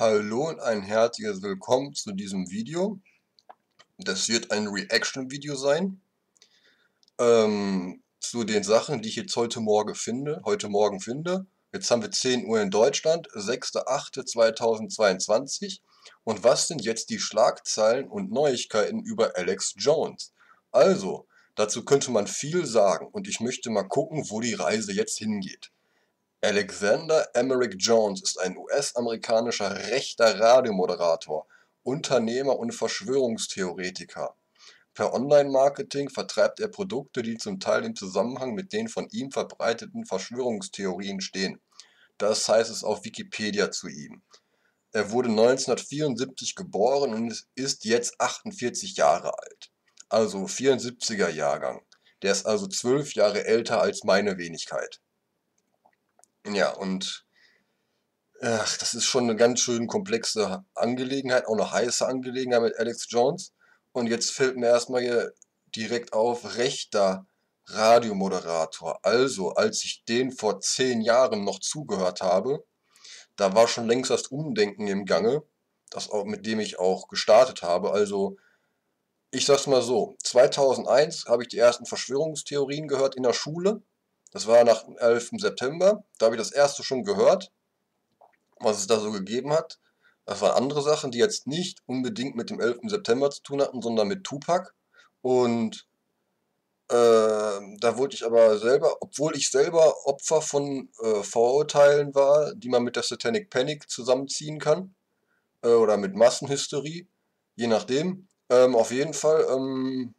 Hallo und ein herzliches Willkommen zu diesem Video. Das wird ein Reaction-Video sein ähm, zu den Sachen, die ich jetzt heute Morgen finde. Heute Morgen finde. Jetzt haben wir 10 Uhr in Deutschland, 6.8.2022. Und was sind jetzt die Schlagzeilen und Neuigkeiten über Alex Jones? Also, dazu könnte man viel sagen und ich möchte mal gucken, wo die Reise jetzt hingeht. Alexander Emerick Jones ist ein US-amerikanischer rechter Radiomoderator, Unternehmer und Verschwörungstheoretiker. Per Online-Marketing vertreibt er Produkte, die zum Teil im Zusammenhang mit den von ihm verbreiteten Verschwörungstheorien stehen. Das heißt es auf Wikipedia zu ihm. Er wurde 1974 geboren und ist jetzt 48 Jahre alt. Also 74er Jahrgang. Der ist also zwölf Jahre älter als meine Wenigkeit. Ja, und ach, das ist schon eine ganz schön komplexe Angelegenheit, auch eine heiße Angelegenheit mit Alex Jones. Und jetzt fällt mir erstmal hier direkt auf, rechter Radiomoderator. Also, als ich den vor zehn Jahren noch zugehört habe, da war schon längst das Umdenken im Gange, das auch, mit dem ich auch gestartet habe. Also, ich sag's mal so, 2001 habe ich die ersten Verschwörungstheorien gehört in der Schule das war nach dem 11. September. Da habe ich das erste schon gehört, was es da so gegeben hat. Das waren andere Sachen, die jetzt nicht unbedingt mit dem 11. September zu tun hatten, sondern mit Tupac. Und äh, da wollte ich aber selber, obwohl ich selber Opfer von äh, Vorurteilen war, die man mit der Satanic Panic zusammenziehen kann, äh, oder mit Massenhysterie, je nachdem. Ähm, auf jeden Fall, ähm,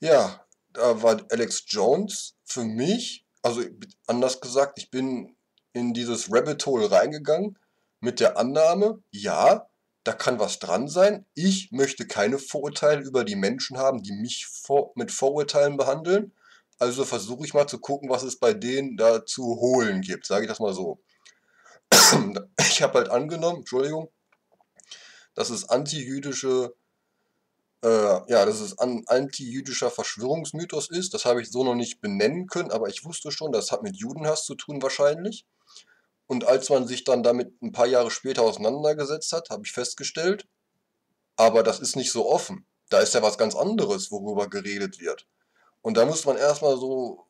ja, da war Alex Jones für mich, also anders gesagt, ich bin in dieses Rabbit Hole reingegangen mit der Annahme, ja, da kann was dran sein. Ich möchte keine Vorurteile über die Menschen haben, die mich vor, mit Vorurteilen behandeln. Also versuche ich mal zu gucken, was es bei denen da zu holen gibt, sage ich das mal so. Ich habe halt angenommen, Entschuldigung, dass es antijüdische ja, dass es ein anti-jüdischer Verschwörungsmythos ist. Das habe ich so noch nicht benennen können, aber ich wusste schon, das hat mit Judenhass zu tun wahrscheinlich. Und als man sich dann damit ein paar Jahre später auseinandergesetzt hat, habe ich festgestellt, aber das ist nicht so offen. Da ist ja was ganz anderes, worüber geredet wird. Und da muss man erstmal so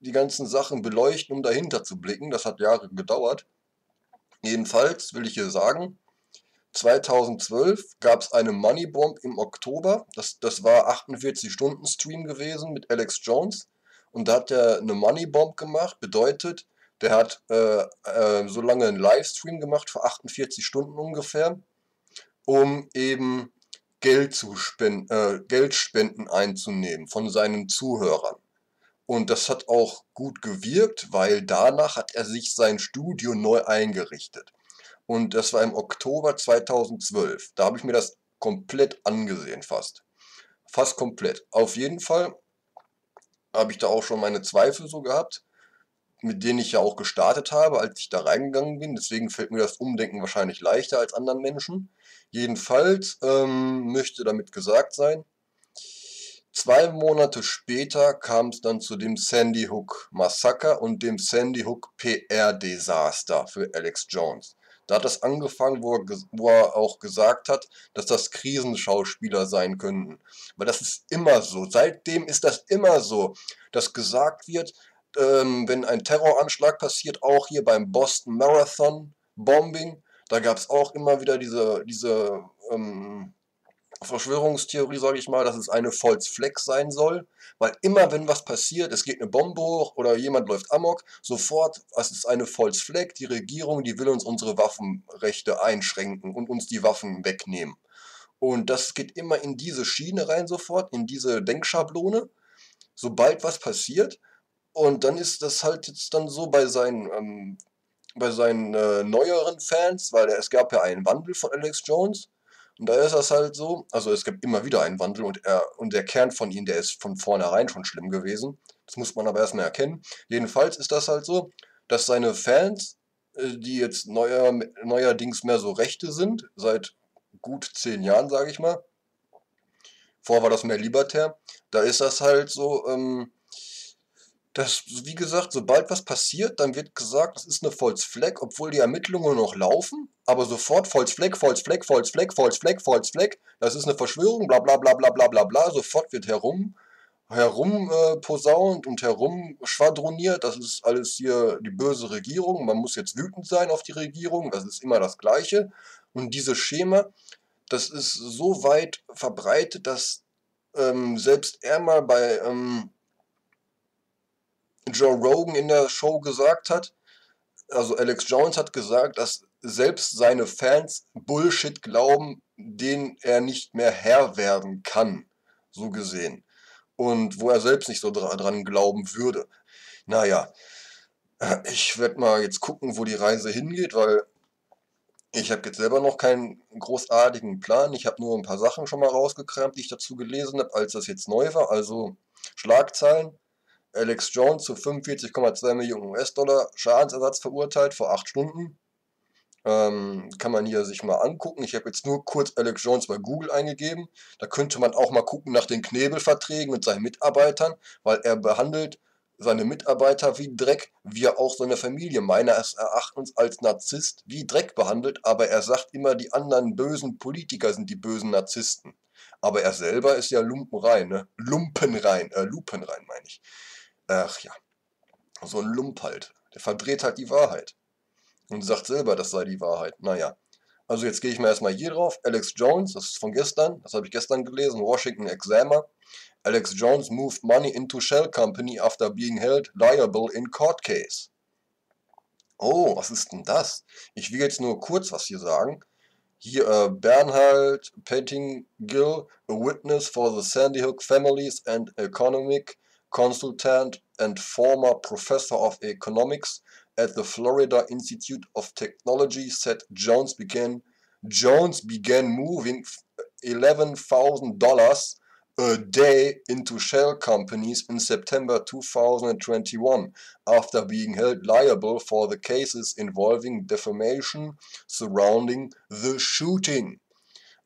die ganzen Sachen beleuchten, um dahinter zu blicken. Das hat Jahre gedauert. Jedenfalls will ich hier sagen, 2012 gab es eine Moneybomb im Oktober. Das, das war 48-Stunden-Stream gewesen mit Alex Jones. Und da hat er eine Moneybomb gemacht. Bedeutet, der hat äh, äh, so lange einen Livestream gemacht, für 48 Stunden ungefähr, um eben Geld zu spenden, äh, Geldspenden einzunehmen von seinen Zuhörern. Und das hat auch gut gewirkt, weil danach hat er sich sein Studio neu eingerichtet. Und das war im Oktober 2012. Da habe ich mir das komplett angesehen, fast. Fast komplett. Auf jeden Fall habe ich da auch schon meine Zweifel so gehabt, mit denen ich ja auch gestartet habe, als ich da reingegangen bin. Deswegen fällt mir das Umdenken wahrscheinlich leichter als anderen Menschen. Jedenfalls ähm, möchte damit gesagt sein, zwei Monate später kam es dann zu dem Sandy Hook Massaker und dem Sandy Hook PR Desaster für Alex Jones. Da hat es angefangen, wo er, wo er auch gesagt hat, dass das Krisenschauspieler sein könnten. Weil das ist immer so. Seitdem ist das immer so, dass gesagt wird, ähm, wenn ein Terroranschlag passiert, auch hier beim Boston Marathon Bombing, da gab es auch immer wieder diese, diese ähm, Verschwörungstheorie, sage ich mal, dass es eine False Flag sein soll, weil immer wenn was passiert, es geht eine Bombe hoch oder jemand läuft amok, sofort, es ist eine False Flag, die Regierung, die will uns unsere Waffenrechte einschränken und uns die Waffen wegnehmen. Und das geht immer in diese Schiene rein sofort, in diese Denkschablone, sobald was passiert. Und dann ist das halt jetzt dann so bei seinen, ähm, bei seinen äh, neueren Fans, weil es gab ja einen Wandel von Alex Jones, und da ist das halt so, also es gibt immer wieder einen Wandel und, er, und der Kern von ihm, der ist von vornherein schon schlimm gewesen. Das muss man aber erstmal erkennen. Jedenfalls ist das halt so, dass seine Fans, äh, die jetzt neuer, neuerdings mehr so Rechte sind, seit gut zehn Jahren, sage ich mal, vorher war das mehr libertär, da ist das halt so, ähm, das, wie gesagt, sobald was passiert, dann wird gesagt, das ist eine False Flag, obwohl die Ermittlungen noch laufen, aber sofort False Flag, False Flag, False Flag, False Flag, False Flag, das ist eine Verschwörung, bla bla bla bla bla bla bla, sofort wird herum, herum äh, posaunt und herum schwadroniert, das ist alles hier die böse Regierung, man muss jetzt wütend sein auf die Regierung, das ist immer das Gleiche. Und dieses Schema, das ist so weit verbreitet, dass ähm, selbst er mal bei ähm, Joe Rogan in der Show gesagt hat, also Alex Jones hat gesagt, dass selbst seine Fans Bullshit glauben, den er nicht mehr Herr werden kann, so gesehen. Und wo er selbst nicht so dran glauben würde. Naja, ich werde mal jetzt gucken, wo die Reise hingeht, weil ich habe jetzt selber noch keinen großartigen Plan. Ich habe nur ein paar Sachen schon mal rausgekramt, die ich dazu gelesen habe, als das jetzt neu war. Also Schlagzeilen. Alex Jones zu 45,2 Millionen US-Dollar Schadensersatz verurteilt vor acht Stunden. Ähm, kann man hier sich mal angucken. Ich habe jetzt nur kurz Alex Jones bei Google eingegeben. Da könnte man auch mal gucken nach den Knebelverträgen mit seinen Mitarbeitern, weil er behandelt seine Mitarbeiter wie Dreck, wie er auch seine Familie meines Erachtens als Narzisst wie Dreck behandelt, aber er sagt immer, die anderen bösen Politiker sind die bösen Narzissten. Aber er selber ist ja Lumpenrein, ne? Lumpenrein, äh, Lupenrein meine ich. Ach ja, so ein Lump halt. Der verdreht halt die Wahrheit. Und sagt selber, das sei die Wahrheit. Naja. Also jetzt gehe ich mal erstmal hier drauf. Alex Jones, das ist von gestern, das habe ich gestern gelesen, Washington Examiner. Alex Jones moved money into shell company after being held liable in court case. Oh, was ist denn das? Ich will jetzt nur kurz was hier sagen. Hier äh, Bernhard Pettingill, a witness for the Sandy Hook families and economic consultant and former professor of economics at the Florida Institute of Technology said Jones began Jones began moving $11,000 a day into shell companies in September 2021 after being held liable for the cases involving defamation surrounding the shooting.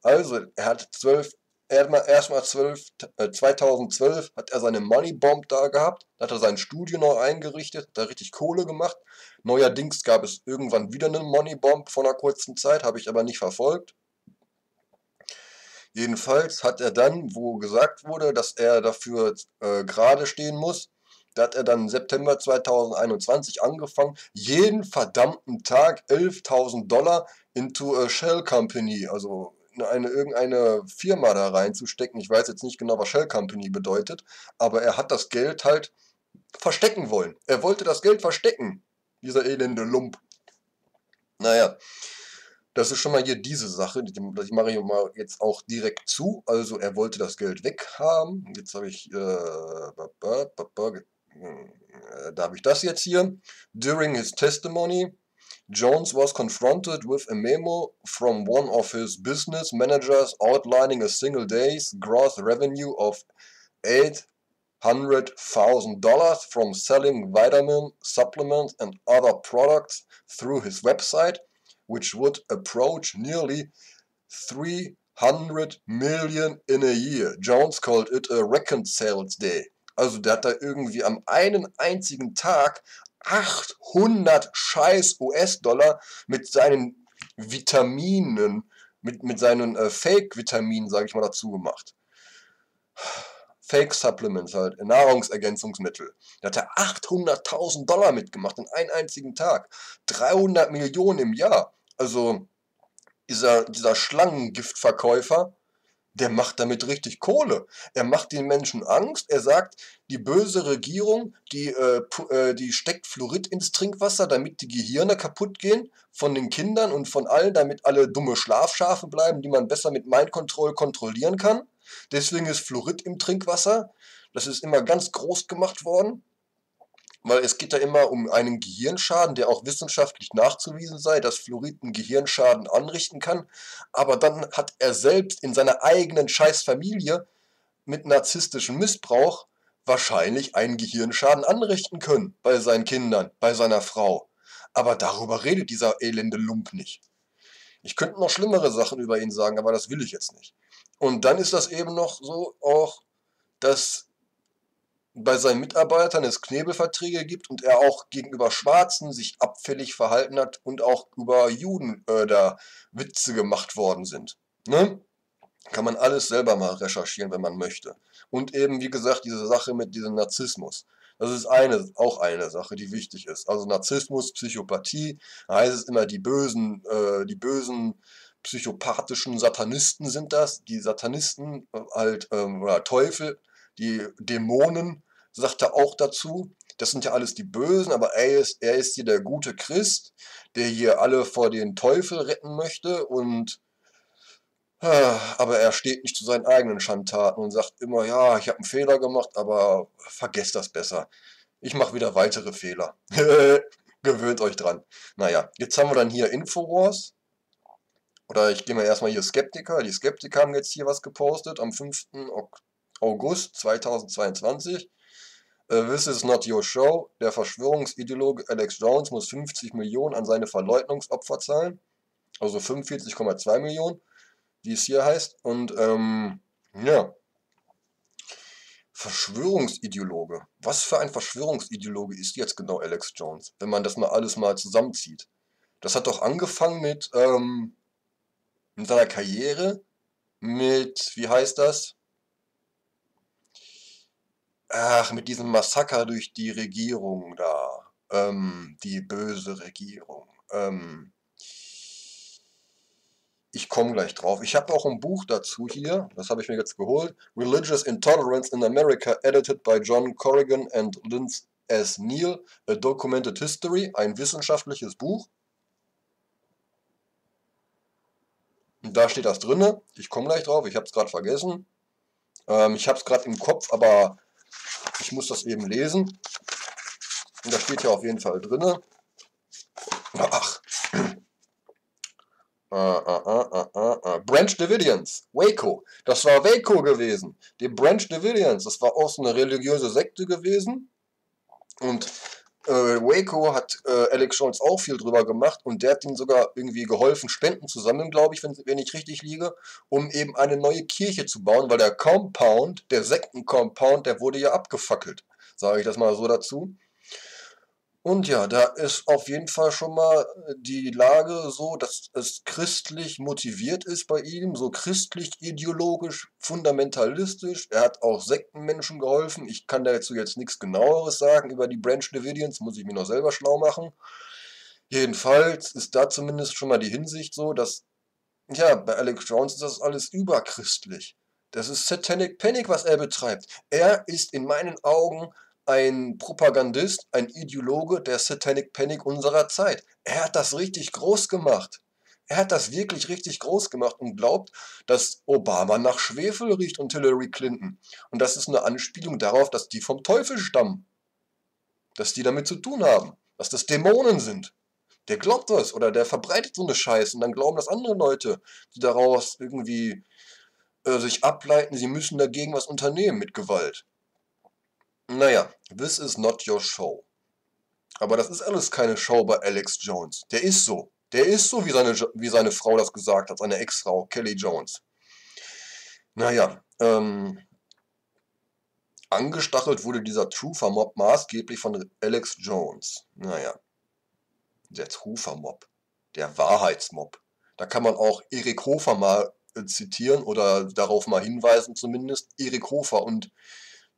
Also, er hat zwölf erstmal 12, äh, 2012 hat er seine Moneybomb da gehabt, da hat er sein Studio neu eingerichtet, da richtig Kohle gemacht. Neuerdings gab es irgendwann wieder eine Moneybomb vor einer kurzen Zeit, habe ich aber nicht verfolgt. Jedenfalls hat er dann, wo gesagt wurde, dass er dafür äh, gerade stehen muss, da hat er dann September 2021 angefangen, jeden verdammten Tag 11.000 Dollar into a Shell Company, also eine, irgendeine Firma da reinzustecken. Ich weiß jetzt nicht genau, was Shell Company bedeutet, aber er hat das Geld halt verstecken wollen. Er wollte das Geld verstecken, dieser elende Lump. Naja, das ist schon mal hier diese Sache, die, mache ich mal jetzt auch direkt zu. Also er wollte das Geld weghaben. Jetzt habe ich, äh, äh, da habe ich das jetzt hier. During his testimony, Jones was confronted with a memo from one of his business managers outlining a single day's gross revenue of $800,000 from selling vitamin supplements and other products through his website which would approach nearly 300 million in a year. Jones called it a record sales day. Also der hat da irgendwie am einen einzigen Tag 800 scheiß US-Dollar mit seinen Vitaminen, mit, mit seinen äh, Fake-Vitaminen, sage ich mal, dazu gemacht. Fake Supplements halt, Nahrungsergänzungsmittel. Da hat er 800.000 Dollar mitgemacht in einem einzigen Tag. 300 Millionen im Jahr. Also dieser, dieser Schlangengiftverkäufer, der macht damit richtig Kohle. Er macht den Menschen Angst. Er sagt, die böse Regierung, die, äh, äh, die steckt Fluorid ins Trinkwasser, damit die Gehirne kaputt gehen von den Kindern und von allen, damit alle dumme Schlafschafe bleiben, die man besser mit Mind Control kontrollieren kann. Deswegen ist Fluorid im Trinkwasser. Das ist immer ganz groß gemacht worden weil es geht da immer um einen Gehirnschaden, der auch wissenschaftlich nachzuwiesen sei, dass Fluorid einen Gehirnschaden anrichten kann. Aber dann hat er selbst in seiner eigenen Scheißfamilie mit narzisstischem Missbrauch wahrscheinlich einen Gehirnschaden anrichten können bei seinen Kindern, bei seiner Frau. Aber darüber redet dieser elende Lump nicht. Ich könnte noch schlimmere Sachen über ihn sagen, aber das will ich jetzt nicht. Und dann ist das eben noch so auch, dass bei seinen Mitarbeitern es Knebelverträge gibt und er auch gegenüber Schwarzen sich abfällig verhalten hat und auch über Juden äh, da Witze gemacht worden sind. Ne? Kann man alles selber mal recherchieren, wenn man möchte. Und eben, wie gesagt, diese Sache mit diesem Narzissmus. Das ist eine, auch eine Sache, die wichtig ist. Also Narzissmus, Psychopathie, da heißt es immer, die bösen, äh, die bösen psychopathischen Satanisten sind das. Die Satanisten, äh, halt, ähm, oder Teufel, die Dämonen, sagt er auch dazu. Das sind ja alles die Bösen, aber er ist, er ist hier der gute Christ, der hier alle vor den Teufel retten möchte und ah, aber er steht nicht zu seinen eigenen Schandtaten und sagt immer, ja, ich habe einen Fehler gemacht, aber vergesst das besser. Ich mache wieder weitere Fehler. Gewöhnt euch dran. Naja, jetzt haben wir dann hier Infowars. Oder ich gehe mal erstmal hier Skeptiker. Die Skeptiker haben jetzt hier was gepostet am 5. August 2022. This is not your show. Der Verschwörungsideologe Alex Jones muss 50 Millionen an seine Verleugnungsopfer zahlen. Also 45,2 Millionen, wie es hier heißt. Und ähm, ja. Verschwörungsideologe. Was für ein Verschwörungsideologe ist jetzt genau Alex Jones, wenn man das mal alles mal zusammenzieht? Das hat doch angefangen mit ähm, in seiner Karriere mit, wie heißt das? Ach, mit diesem Massaker durch die Regierung da. Ähm, die böse Regierung. Ähm, ich komme gleich drauf. Ich habe auch ein Buch dazu hier, das habe ich mir jetzt geholt. Religious Intolerance in America, edited by John Corrigan and Linz S. Neal, A Documented History, ein wissenschaftliches Buch. Da steht das drinne. Ich komme gleich drauf. Ich habe es gerade vergessen. Ähm, ich habe es gerade im Kopf, aber ich muss das eben lesen. Und da steht ja auf jeden Fall drinne. Ach. Uh, uh, uh, Branch Davidians, Waco. Das war Waco gewesen. Die Branch Davidians, das war auch so eine religiöse Sekte gewesen. Und äh, Waco hat äh, Alex Jones auch viel drüber gemacht und der hat ihm sogar irgendwie geholfen, Spenden zu sammeln, glaube ich, wenn, wenn ich richtig liege, um eben eine neue Kirche zu bauen, weil der Compound, der Sekten-Compound, der wurde ja abgefackelt, sage ich das mal so dazu. Und ja, da ist auf jeden Fall schon mal äh, die Lage so, dass es christlich motiviert ist bei ihm, so christlich ideologisch, fundamentalistisch. Er hat auch Sektenmenschen geholfen. Ich kann dazu jetzt nichts genaueres sagen über die Branch Davidians, muss ich mir noch selber schlau machen. Jedenfalls ist da zumindest schon mal die Hinsicht so, dass, ja, bei Alex Jones ist das alles überchristlich. Das ist Satanic Panic, was er betreibt. Er ist in meinen Augen ein Propagandist, ein Ideologe der Satanic Panic unserer Zeit. Er hat das richtig groß gemacht. Er hat das wirklich richtig groß gemacht und glaubt, dass Obama nach Schwefel riecht und Hillary Clinton. Und das ist eine Anspielung darauf, dass die vom Teufel stammen. Dass die damit zu tun haben. Dass das Dämonen sind. Der glaubt das oder der verbreitet so eine Scheiße und dann glauben das andere Leute, die daraus irgendwie äh, sich ableiten, sie müssen dagegen was unternehmen mit Gewalt. Naja, this is not your show. Aber das ist alles keine Show bei Alex Jones. Der ist so. Der ist so, wie seine, wie seine Frau das gesagt hat, seine Ex-Frau Kelly Jones. Naja, ähm, angestachelt wurde dieser Truther-Mob maßgeblich von Alex Jones. Naja, der Truther-Mob, der Wahrheitsmob. Da kann man auch Erik Hofer mal äh, zitieren oder darauf mal hinweisen zumindest. Erik Hofer und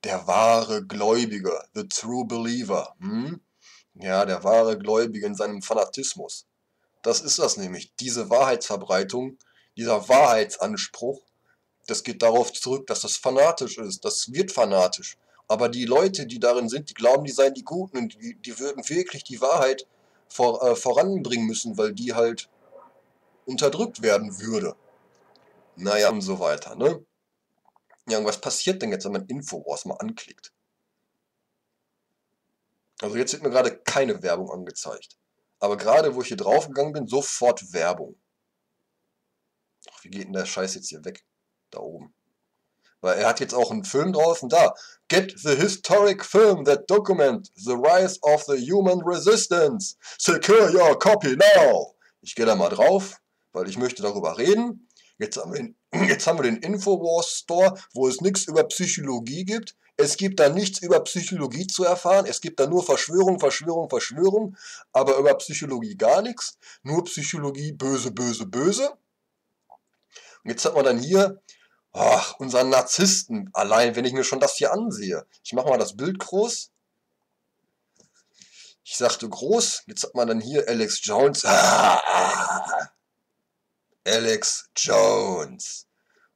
der wahre Gläubige, the true believer. Hm? Ja, der wahre Gläubige in seinem Fanatismus. Das ist das nämlich. Diese Wahrheitsverbreitung, dieser Wahrheitsanspruch, das geht darauf zurück, dass das fanatisch ist. Das wird fanatisch. Aber die Leute, die darin sind, die glauben, die seien die Guten und die, die würden wirklich die Wahrheit vor, äh, voranbringen müssen, weil die halt unterdrückt werden würde. Naja, und so weiter, ne? Ja, und was passiert denn jetzt, wenn man Infowars mal anklickt? Also jetzt wird mir gerade keine Werbung angezeigt. Aber gerade wo ich hier draufgegangen bin, sofort Werbung. Ach, wie geht denn der Scheiß jetzt hier weg? Da oben. Weil er hat jetzt auch einen Film draußen da. Get the historic film that document the rise of the human resistance. Secure your copy now. Ich gehe da mal drauf, weil ich möchte darüber reden. Jetzt haben wir den, jetzt haben wir den Infowars Store, wo es nichts über Psychologie gibt. Es gibt da nichts über Psychologie zu erfahren. Es gibt da nur Verschwörung, Verschwörung, Verschwörung, aber über Psychologie gar nichts. Nur Psychologie, böse, böse, böse. Und jetzt hat man dann hier, ach, unseren Narzissten. Allein, wenn ich mir schon das hier ansehe. Ich mache mal das Bild groß. Ich sagte groß, jetzt hat man dann hier Alex Jones. Ah, ah. Alex Jones.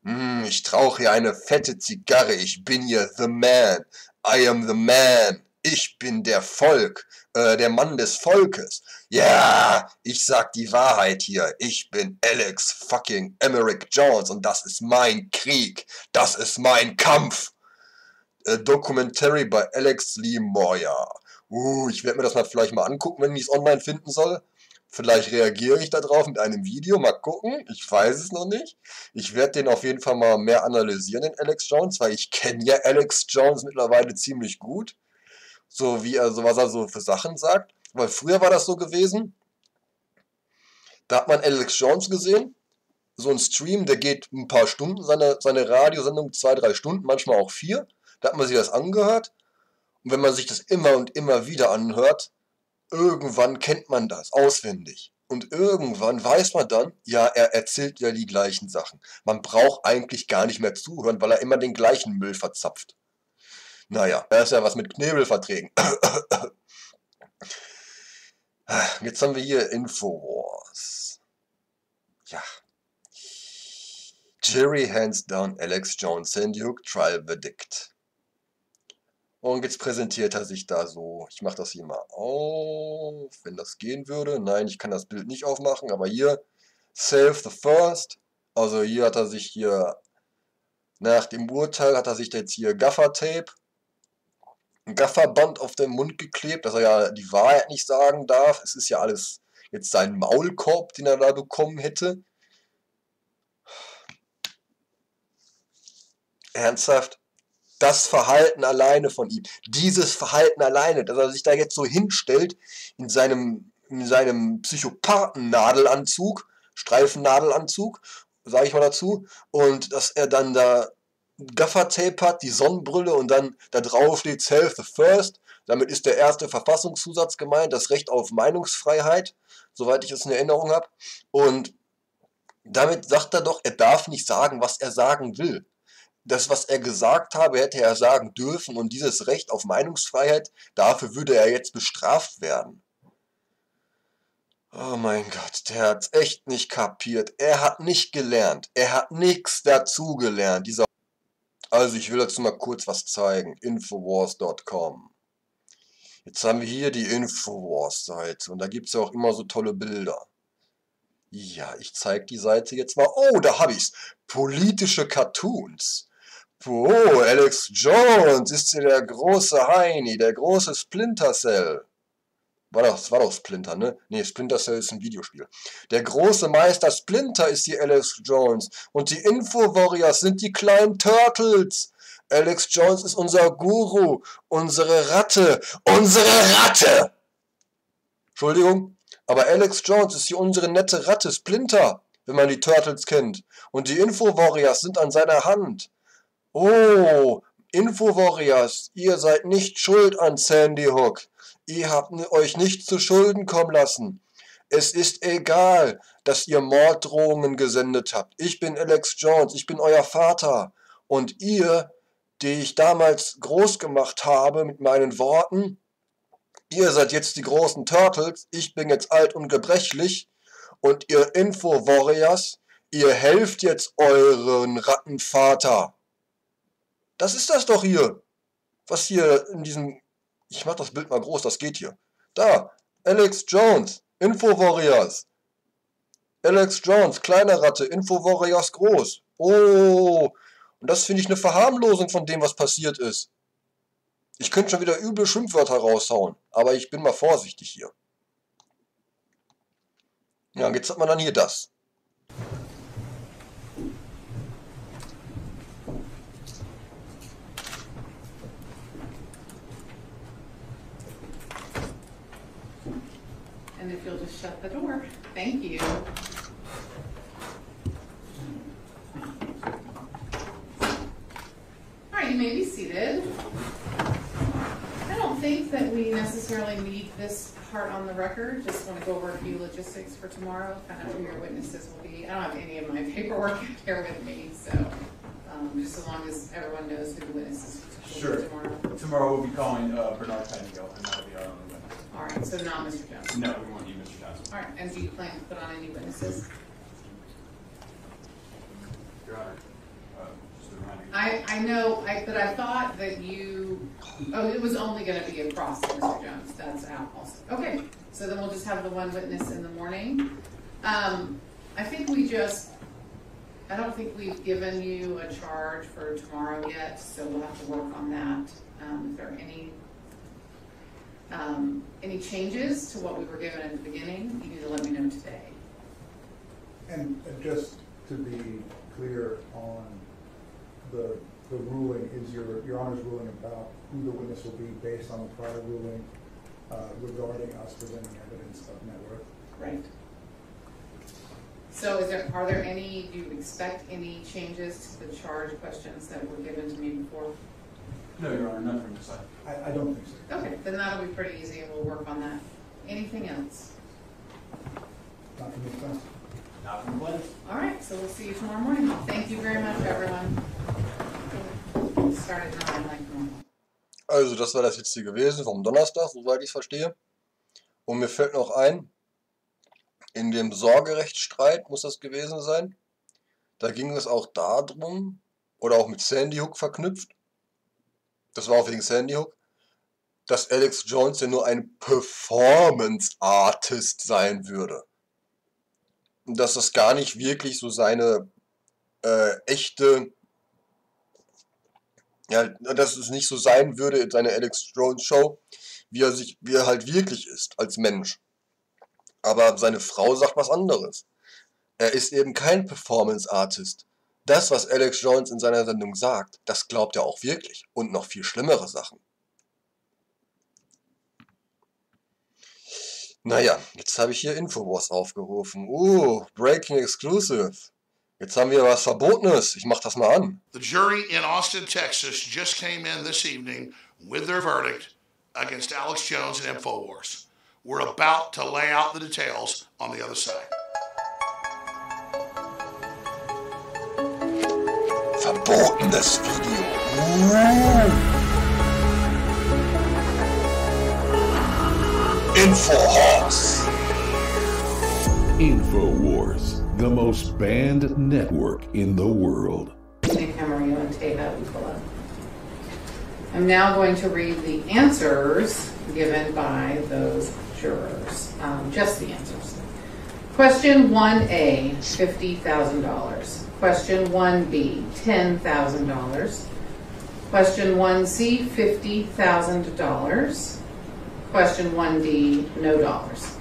Hm, ich rauche hier eine fette Zigarre. Ich bin hier the man. I am the man. Ich bin der Volk, äh, der Mann des Volkes. Ja, ich sag die Wahrheit hier. Ich bin Alex fucking Emmerich Jones und das ist mein Krieg. Das ist mein Kampf. Äh, Documentary bei Alex Lee Moyer. Uh, ich werde mir das mal vielleicht mal angucken, wenn ich es online finden soll. Vielleicht reagiere ich darauf mit einem Video, mal gucken. Ich weiß es noch nicht. Ich werde den auf jeden Fall mal mehr analysieren, den Alex Jones, weil ich kenne ja Alex Jones mittlerweile ziemlich gut. So wie er, so was er so für Sachen sagt. Weil früher war das so gewesen. Da hat man Alex Jones gesehen. So ein Stream, der geht ein paar Stunden, seine, seine Radiosendung, zwei, drei Stunden, manchmal auch vier. Da hat man sich das angehört. Und wenn man sich das immer und immer wieder anhört, irgendwann kennt man das auswendig. Und irgendwann weiß man dann, ja, er erzählt ja die gleichen Sachen. Man braucht eigentlich gar nicht mehr zuhören, weil er immer den gleichen Müll verzapft. Naja, er ist ja was mit Knebelverträgen. Jetzt haben wir hier Infowars. Ja. Jerry hands down Alex Jones Sandy Hook Trial Verdict. Und jetzt präsentiert er sich da so. Ich mache das hier mal auf, wenn das gehen würde. Nein, ich kann das Bild nicht aufmachen, aber hier, Save the First. Also hier hat er sich hier, nach dem Urteil hat er sich jetzt hier Gaffer-Tape, ein Gafferband auf den Mund geklebt, dass er ja die Wahrheit nicht sagen darf. Es ist ja alles jetzt sein Maulkorb, den er da bekommen hätte. Ernsthaft? Das Verhalten alleine von ihm, dieses Verhalten alleine, dass er sich da jetzt so hinstellt in seinem, in seinem Psychopathen-Nadelanzug, Streifennadelanzug, sage ich mal dazu, und dass er dann da Gaffertape hat, die Sonnenbrille und dann da drauf steht Self the First. Damit ist der erste Verfassungszusatz gemeint, das Recht auf Meinungsfreiheit, soweit ich es in Erinnerung habe. Und damit sagt er doch, er darf nicht sagen, was er sagen will das, was er gesagt habe, hätte er sagen dürfen und dieses Recht auf Meinungsfreiheit, dafür würde er jetzt bestraft werden. Oh mein Gott, der hat's echt nicht kapiert. Er hat nicht gelernt. Er hat nichts dazugelernt. Dieser also ich will dazu mal kurz was zeigen. Infowars.com Jetzt haben wir hier die Infowars-Seite und da gibt es ja auch immer so tolle Bilder. Ja, ich zeige die Seite jetzt mal. Oh, da habe ich's. Politische Cartoons. Oh, Alex Jones ist hier der große Heini, der große Splinter Cell. War das, war doch Splinter, ne? Ne, Splinter Cell ist ein Videospiel. Der große Meister Splinter ist hier Alex Jones. Und die Info-Warriors sind die kleinen Turtles. Alex Jones ist unser Guru, unsere Ratte, unsere Ratte! Entschuldigung, aber Alex Jones ist hier unsere nette Ratte Splinter, wenn man die Turtles kennt. Und die Info-Warriors sind an seiner Hand. Oh, Info-Warriors, ihr seid nicht schuld an Sandy Hook. Ihr habt euch nicht zu Schulden kommen lassen. Es ist egal, dass ihr Morddrohungen gesendet habt. Ich bin Alex Jones, ich bin euer Vater. Und ihr, die ich damals groß gemacht habe mit meinen Worten, ihr seid jetzt die großen Turtles, ich bin jetzt alt und gebrechlich. Und ihr Info-Warriors, ihr helft jetzt euren Rattenvater. Das ist das doch hier. Was hier in diesem... Ich mach das Bild mal groß, das geht hier. Da, Alex Jones, Info-Warriors. Alex Jones, kleine Ratte, Info-Warriors groß. Oh, und das finde ich eine Verharmlosung von dem, was passiert ist. Ich könnte schon wieder übel Schimpfwörter raushauen, aber ich bin mal vorsichtig hier. Ja, jetzt hat man dann hier das. Shut the door. Thank you. All right, you may be seated. I don't think that we necessarily need this part on the record, just want to go over a few logistics for tomorrow, kind of who your witnesses will be. I don't have any of my paperwork here with me, so, um, just as long as everyone knows who the witnesses will Sure. be tomorrow. Tomorrow we'll be calling uh, Bernard Pettingill, and that'll be our witness. All right, so not Mr. Jones. No, we want you, Mr. Johnson. All right, and do you plan to put on any witnesses? Your Honor, uh, just a reminder. I, I know, I, but I thought that you, oh, it was only gonna be across Mr. Jones, that's out also. Okay, so then we'll just have the one witness in the morning. Um, I think we just, I don't think we've given you a charge for tomorrow yet, so we'll have to work on that. Um, if there are any, um, any changes to what we were given at the beginning, you need to let me know today. And and just to be clear on the, the ruling, is your, your Honor's ruling about who the witness will be based on the prior ruling uh, regarding us presenting evidence of net worth? Right. So is there, are there any, do you expect any changes to the charge questions that were given to me before? No, Your Honor, none from this side. I, I don't think so. Okay, then that'll be pretty easy and we'll work on that. Anything else? Not from this side. Not from the plaintiff. All right, so we'll see you tomorrow morning. Thank you very much, everyone. Start at nine like normal. Also, das war das jetzt hier gewesen vom Donnerstag, soweit ich es verstehe. Und mir fällt noch ein, in dem Sorgerechtsstreit muss das gewesen sein. Da ging es auch darum, oder auch mit Sandy Hook verknüpft, das war auch wegen Sandy Hook, dass Alex Jones ja nur ein Performance Artist sein würde. Und dass das gar nicht wirklich so seine äh, echte ja, dass es nicht so sein würde in seiner Alex Jones Show, wie er sich, wie er halt wirklich ist als Mensch. Aber seine Frau sagt was anderes. Er ist eben kein Performance Artist. Das, was Alex Jones in seiner Sendung sagt, das glaubt er auch wirklich. Und noch viel schlimmere Sachen. Naja, jetzt habe ich hier Infowars aufgerufen. Uh, Breaking Exclusive. Jetzt haben wir was Verbotenes. Ich mach das mal an. The jury in Austin, Texas just came in this evening with their verdict against Alex Jones and InfoWars. We're about to lay out the details on the other side. Verbotenes Video. Infowars. InfoWars, the most banned network in the world. Nick Camarillo and Teva Ucola. I'm now going to read the answers given by those jurors, um, just the answers. Question 1A, $50,000. Question 1B, $10,000. Question 1C, $50,000. Question 1D, no dollars.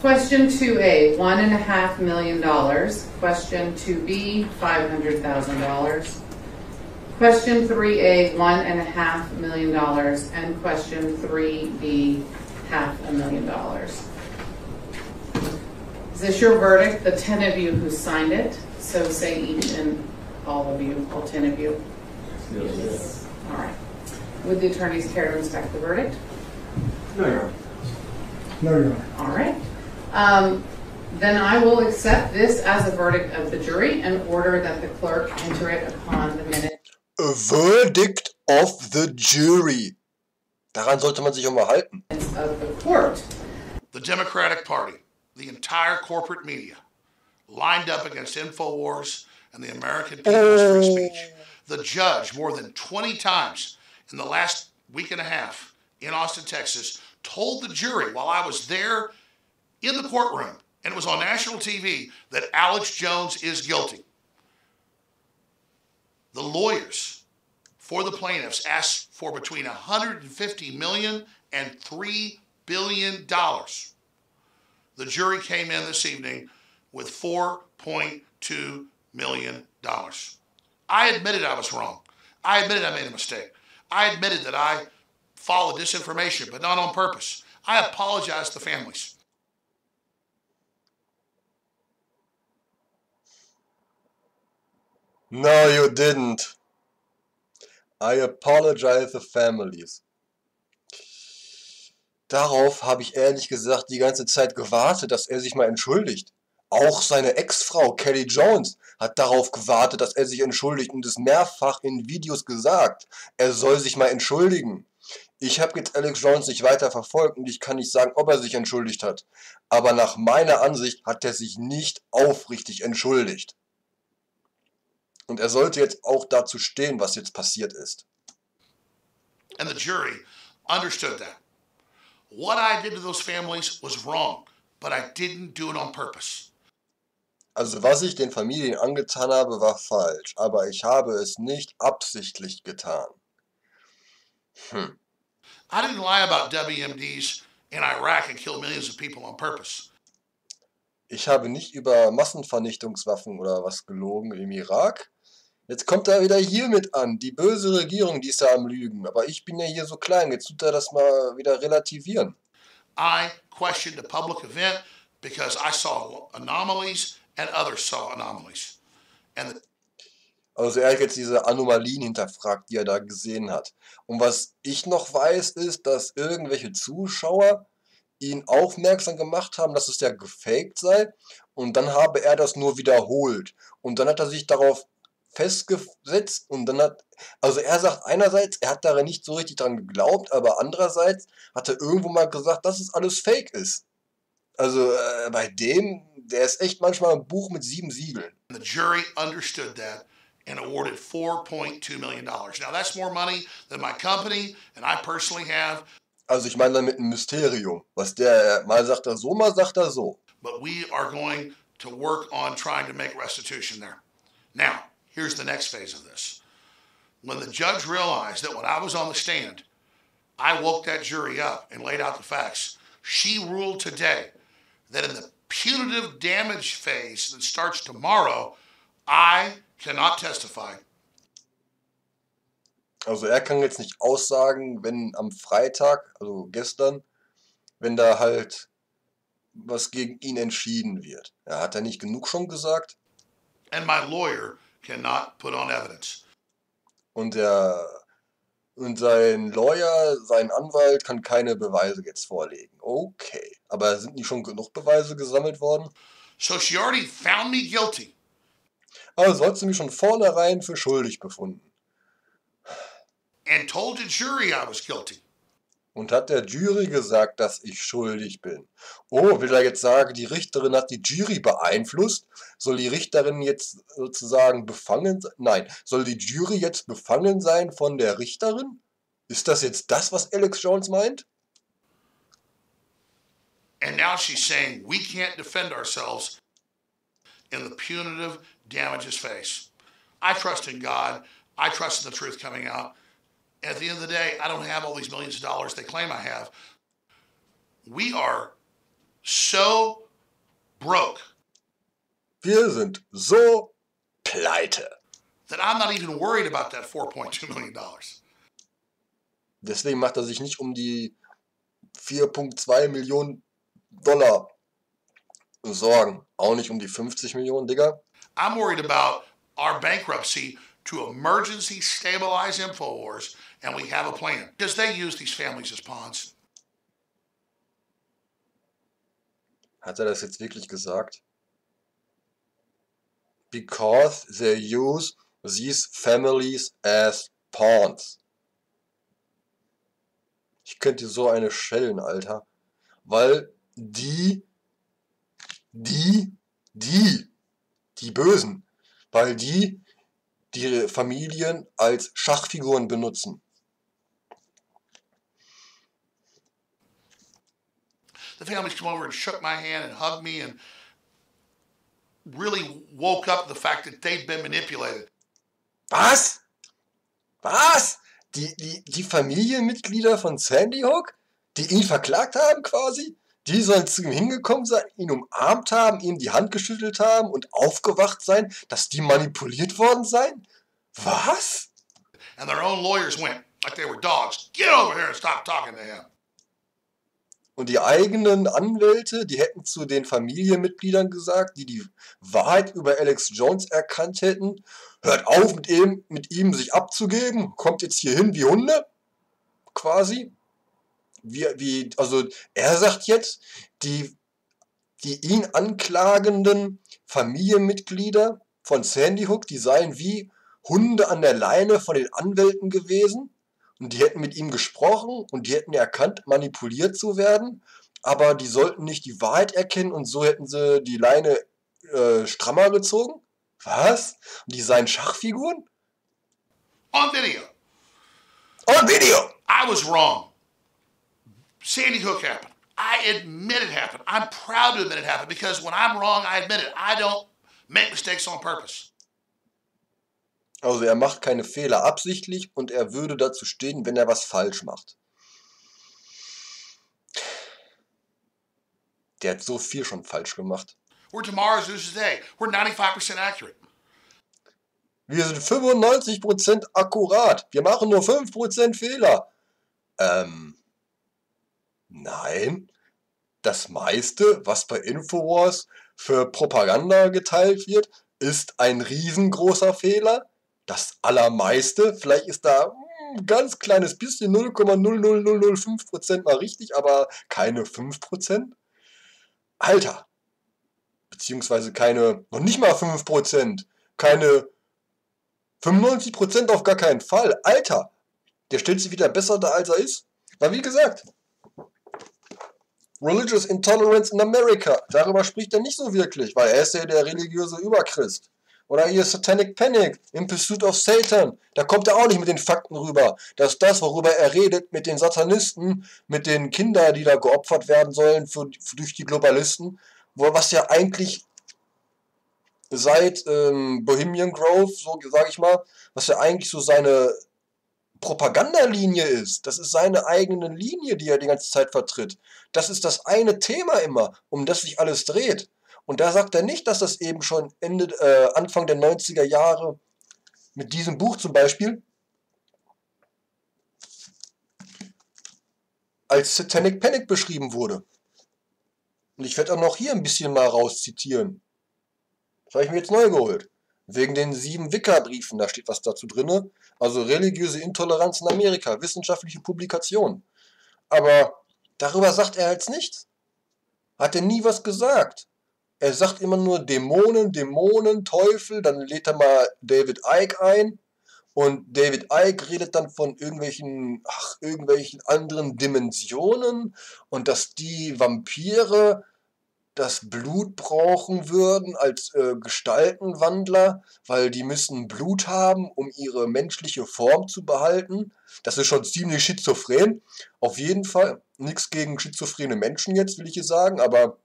Question 2A, one and a half million dollars. Question 2B, $500,000. Question 3A, one and a half million dollars. And question 3B, half a million dollars. Is this your verdict, the 10 of you who signed it? So say each and all of you, all 10 of you? Yes. All right. Would the attorneys care to inspect the verdict? No, Your Honor. No, Your Honor. All right. Um, Then I will accept this as a verdict of the jury and order that the clerk enter it upon the minute. A verdict of the jury. Daran sollte man sich auch mal halten. of the court. The Democratic Party, the entire corporate media, lined up against InfoWars and the American People's Free oh. Speech. The judge, more than 20 times in the last week and a half in Austin, Texas, told the jury while I was there in the courtroom, and it was on national TV, that Alex Jones is guilty. The lawyers for the plaintiffs asked for between 150 million and 3 billion dollars. The jury came in this evening with 4.2 million dollars. I admitted I was wrong. I admitted I made a mistake. I admitted that I followed disinformation, but not on purpose. I apologize to the families. No, you didn't. I apologize the families. Darauf habe ich ehrlich gesagt die ganze Zeit gewartet, dass er sich mal entschuldigt. Auch seine Ex-Frau Kelly Jones hat darauf gewartet, dass er sich entschuldigt und es mehrfach in Videos gesagt. Er soll sich mal entschuldigen. Ich habe jetzt Alex Jones nicht weiter verfolgt und ich kann nicht sagen, ob er sich entschuldigt hat. Aber nach meiner Ansicht hat er sich nicht aufrichtig entschuldigt. Und er sollte jetzt auch dazu stehen, was jetzt passiert ist. And the jury understood that. What I did to those families was wrong, but I didn't do it on purpose. Also was ich den Familien angetan habe, war falsch, aber ich habe es nicht absichtlich getan. Hm. I didn't lie about WMDs in Iraq and kill millions of people on purpose. Ich habe nicht über Massenvernichtungswaffen oder was gelogen im Irak. Jetzt kommt er wieder hier mit an. Die böse Regierung, die ist ja am Lügen. Aber ich bin ja hier so klein. Jetzt tut er das mal wieder relativieren. I questioned a public event because I saw anomalies and others saw anomalies. And the, Also er hat jetzt diese Anomalien hinterfragt, die er da gesehen hat. Und was ich noch weiß, ist, dass irgendwelche Zuschauer ihn aufmerksam gemacht haben, dass es ja gefaked sei. Und dann habe er das nur wiederholt. Und dann hat er sich darauf festgesetzt und dann hat, also er sagt einerseits, er hat daran nicht so richtig dran geglaubt, aber andererseits hat er irgendwo mal gesagt, dass es alles fake ist. Also äh, bei dem, der ist echt manchmal ein Buch mit sieben Siegeln. the jury understood that and awarded $4.2 million. Now, that's more money than my company and I personally have, Also ich meine damit ein Mysterium. Was der, mal sagt er so, mal sagt er so. but we are going to work on trying to make restitution there. Now, here's the next phase of this. When the judge realized that when I was on the stand, I woke that jury up and laid out the facts, she ruled today that in the punitive damage phase that starts tomorrow, I cannot testify Also er kann jetzt nicht aussagen, wenn am Freitag, also gestern, wenn da halt was gegen ihn entschieden wird. Ja, hat er nicht genug schon gesagt? and my lawyer cannot put on evidence. Und der und sein Lawyer, sein Anwalt kann keine Beweise jetzt vorlegen. Okay, aber sind nicht schon genug Beweise gesammelt worden? So she already found me guilty. Also hat sie mich schon vornherein für schuldig befunden. and told the jury I was guilty. Und hat der Jury gesagt, dass ich schuldig bin. Oh, will er jetzt sagen, die Richterin hat die Jury beeinflusst? Soll die Richterin jetzt sozusagen befangen sein? Nein, soll die Jury jetzt befangen sein von der Richterin? Ist das jetzt das, was Alex Jones meint? And now she's saying we can't defend ourselves in the punitive damages phase. I trust in God. I trust in the truth coming out. At the end of the day, I don't have all these millions of dollars they claim I have. We are so broke Wir sind so pleite. that I'm not even worried about that $4.2 million. Deswegen macht er sich nicht um die 4,2 Millionen Dollar Sorgen. Auch nicht um die 50 Millionen, Digga. I'm worried about our bankruptcy to emergency stabilize InfoWars, and we have a plan. Because they use these families as pawns. Hat er das jetzt wirklich gesagt? Because they use these families as pawns. Ich könnte so eine schellen, Alter. Weil die, die, die, die Bösen, weil die die Familien als Schachfiguren benutzen. The families come over and shook my hand and hugged me and really woke up the fact that they'd been manipulated. Was? Was? Die, die, die Familienmitglieder von Sandy Hook, die ihn verklagt haben quasi, die sollen zu ihm hingekommen sein, ihn umarmt haben, ihm die Hand geschüttelt haben und aufgewacht sein, dass die manipuliert worden seien? Was? And their own lawyers went, like they were dogs, get over here and stop talking to him. Und die eigenen Anwälte, die hätten zu den Familienmitgliedern gesagt, die die Wahrheit über Alex Jones erkannt hätten, hört auf mit ihm, mit ihm sich abzugeben, kommt jetzt hier hin wie Hunde, quasi. Wie, wie, also er sagt jetzt, die, die ihn anklagenden Familienmitglieder von Sandy Hook, die seien wie Hunde an der Leine von den Anwälten gewesen und die hätten mit ihm gesprochen und die hätten erkannt, manipuliert zu werden, aber die sollten nicht die Wahrheit erkennen und so hätten sie die Leine äh, strammer gezogen. Was? Und die seien Schachfiguren? On video. On Video! I was wrong. Sandy Hook happened. I admit it happened. I'm proud to admit it happened because when I'm wrong, I admit it. I don't make mistakes on purpose. Also er macht keine Fehler absichtlich und er würde dazu stehen, wenn er was falsch macht. Der hat so viel schon falsch gemacht. We're tomorrow's news today. We're 95% accurate. Wir sind 95% akkurat. Wir machen nur 5% Fehler. Ähm, nein. Das meiste, was bei Infowars für Propaganda geteilt wird, ist ein riesengroßer Fehler. Das allermeiste, vielleicht ist da ein ganz kleines bisschen 0,00005% mal richtig, aber keine 5%. Alter. Beziehungsweise keine, noch nicht mal 5%. Keine 95% auf gar keinen Fall. Alter, der stellt sich wieder besser da, als er ist. Weil wie gesagt, Religious Intolerance in America, darüber spricht er nicht so wirklich, weil er ist ja der religiöse Überchrist. Oder hier Satanic Panic, In Pursuit of Satan, da kommt er auch nicht mit den Fakten rüber. Das ist das, worüber er redet mit den Satanisten, mit den Kindern, die da geopfert werden sollen für, für, durch die Globalisten, wo, was ja eigentlich seit ähm, Bohemian Grove, so sage ich mal, was ja eigentlich so seine Propagandalinie ist. Das ist seine eigene Linie, die er die ganze Zeit vertritt. Das ist das eine Thema immer, um das sich alles dreht. Und da sagt er nicht, dass das eben schon Ende, äh, Anfang der 90er Jahre mit diesem Buch zum Beispiel als Satanic Panic beschrieben wurde. Und ich werde auch noch hier ein bisschen mal rauszitieren. Das habe ich mir jetzt neu geholt. Wegen den sieben Wicca-Briefen, da steht was dazu drin. Also religiöse Intoleranz in Amerika, wissenschaftliche Publikation. Aber darüber sagt er jetzt nichts. Hat er nie was gesagt. Er sagt immer nur Dämonen, Dämonen, Teufel, dann lädt er mal David Icke ein. Und David Icke redet dann von irgendwelchen, ach, irgendwelchen anderen Dimensionen und dass die Vampire das Blut brauchen würden als äh, Gestaltenwandler, weil die müssen Blut haben, um ihre menschliche Form zu behalten. Das ist schon ziemlich schizophren. Auf jeden Fall nichts gegen schizophrene Menschen jetzt, will ich hier sagen, aber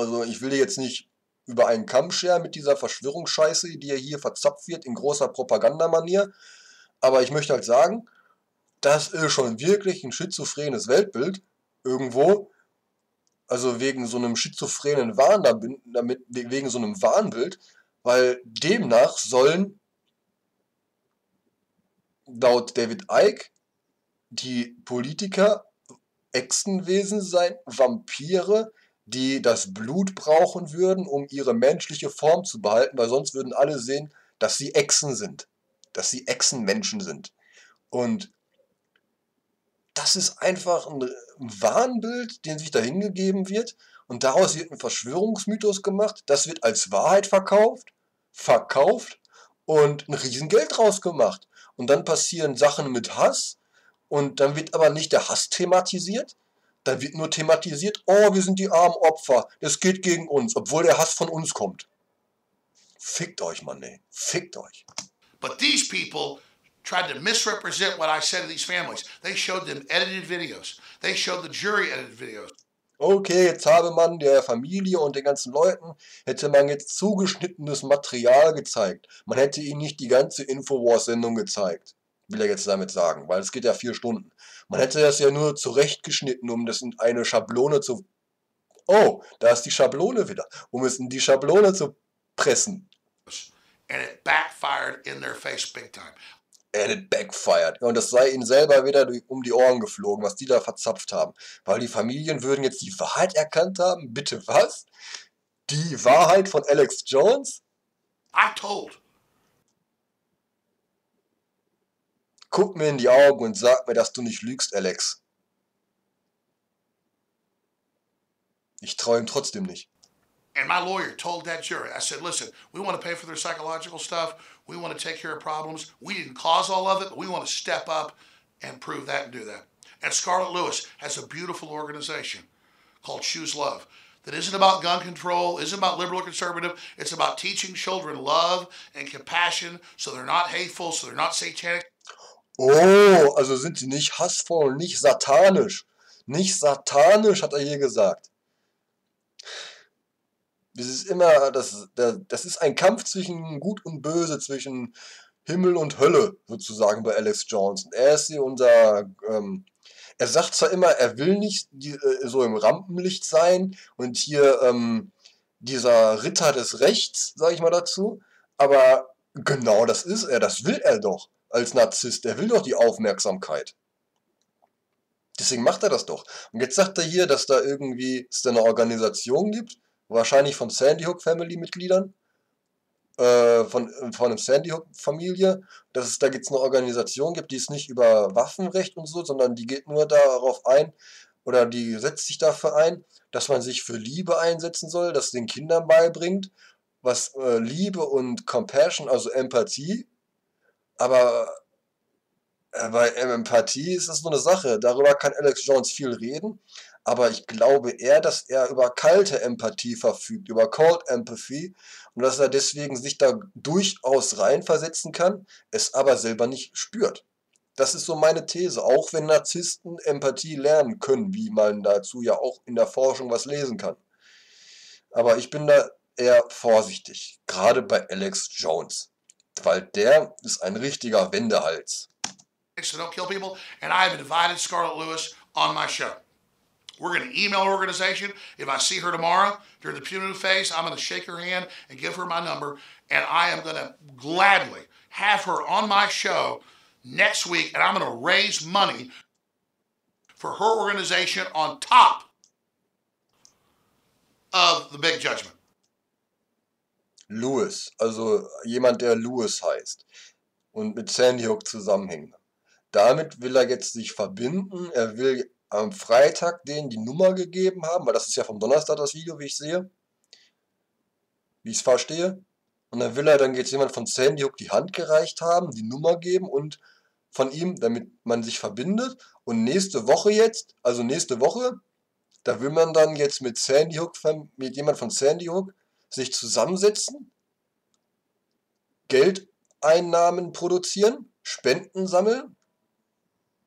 also ich will jetzt nicht über einen Kamm scheren mit dieser Verschwörungsscheiße, die ja hier verzapft wird in großer Propagandamanier. Aber ich möchte halt sagen, das ist schon wirklich ein schizophrenes Weltbild irgendwo. Also wegen so einem schizophrenen Wahn, damit, wegen so einem Wahnbild, weil demnach sollen laut David Icke die Politiker Echsenwesen sein, Vampire, die das Blut brauchen würden, um ihre menschliche Form zu behalten, weil sonst würden alle sehen, dass sie Echsen sind, dass sie Echsenmenschen sind. Und das ist einfach ein Wahnbild, den sich da hingegeben wird. Und daraus wird ein Verschwörungsmythos gemacht. Das wird als Wahrheit verkauft, verkauft und ein Riesengeld draus gemacht. Und dann passieren Sachen mit Hass. Und dann wird aber nicht der Hass thematisiert. Dann wird nur thematisiert, oh, wir sind die armen Opfer. Das geht gegen uns, obwohl der Hass von uns kommt. Fickt euch, Mann, ey. Fickt euch. But these people tried to misrepresent what I said to these families. They showed them edited videos. They showed the jury edited videos. Okay, jetzt habe man der Familie und den ganzen Leuten, hätte man jetzt zugeschnittenes Material gezeigt. Man hätte ihnen nicht die ganze Infowars-Sendung gezeigt, will er jetzt damit sagen, weil es geht ja vier Stunden. Man hätte das ja nur zurechtgeschnitten, um das in eine Schablone zu... Oh, da ist die Schablone wieder, um es in die Schablone zu pressen. And it backfired in their face big time. and it backfired. Und das sei ihnen selber wieder um die Ohren geflogen, was die da verzapft haben. Weil die Familien würden jetzt die Wahrheit erkannt haben. Bitte was? Die Wahrheit von Alex Jones? I told. Guck mir in die Augen und sag mir, dass du nicht lügst, Alex. Ich traue ihm trotzdem nicht. And my lawyer told that jury, I said, listen, we want to pay for their psychological stuff. We want to take care of problems. We didn't cause all of it, but we want to step up and prove that and do that. And Scarlett Lewis has a beautiful organization called Choose Love that isn't about gun control, isn't about liberal or conservative. It's about teaching children love and compassion so they're not hateful, so they're not satanic. Oh, also sind sie nicht hassvoll, nicht satanisch. Nicht satanisch, hat er hier gesagt. Das ist immer, das, das ist ein Kampf zwischen Gut und Böse, zwischen Himmel und Hölle, sozusagen bei Alex Jones. Und er ist hier unser, ähm, er sagt zwar immer, er will nicht die, äh, so im Rampenlicht sein und hier ähm, dieser Ritter des Rechts, sage ich mal dazu, aber genau das ist er, das will er doch als Narzisst. Er will doch die Aufmerksamkeit. Deswegen macht er das doch. Und jetzt sagt er hier, dass da irgendwie es da eine Organisation gibt, wahrscheinlich von Sandy Hook Family Mitgliedern, äh, von, von einem Sandy Hook Familie, dass es da jetzt eine Organisation gibt, die es nicht über Waffenrecht und so, sondern die geht nur darauf ein, oder die setzt sich dafür ein, dass man sich für Liebe einsetzen soll, das den Kindern beibringt, was äh, Liebe und Compassion, also Empathie, aber äh, bei Empathie ist das so eine Sache. Darüber kann Alex Jones viel reden, aber ich glaube eher, dass er über kalte Empathie verfügt, über Cold Empathy und dass er deswegen sich da durchaus reinversetzen kann, es aber selber nicht spürt. Das ist so meine These, auch wenn Narzissten Empathie lernen können, wie man dazu ja auch in der Forschung was lesen kann. Aber ich bin da eher vorsichtig, gerade bei Alex Jones, weil der ist ein richtiger Wendehals. so don't kill people. And I have invited Scarlett Lewis on my show. We're going to email her organization. If I see her tomorrow during the punitive phase, I'm going to shake her hand and give her my number. And I am going to gladly have her on my show next week. And I'm going to raise money for her organization on top of the big judgment. Lewis, also jemand, der Lewis heißt und mit Sandy Hook zusammenhängt. Damit will er jetzt sich verbinden. Er will am Freitag denen die Nummer gegeben haben, weil das ist ja vom Donnerstag das Video, wie ich sehe. Wie ich es verstehe. Und dann will er dann jetzt jemand von Sandy Hook die Hand gereicht haben, die Nummer geben und von ihm, damit man sich verbindet. Und nächste Woche jetzt, also nächste Woche, da will man dann jetzt mit Sandy Hook, mit jemand von Sandy Hook sich zusammensetzen, Geldeinnahmen produzieren, Spenden sammeln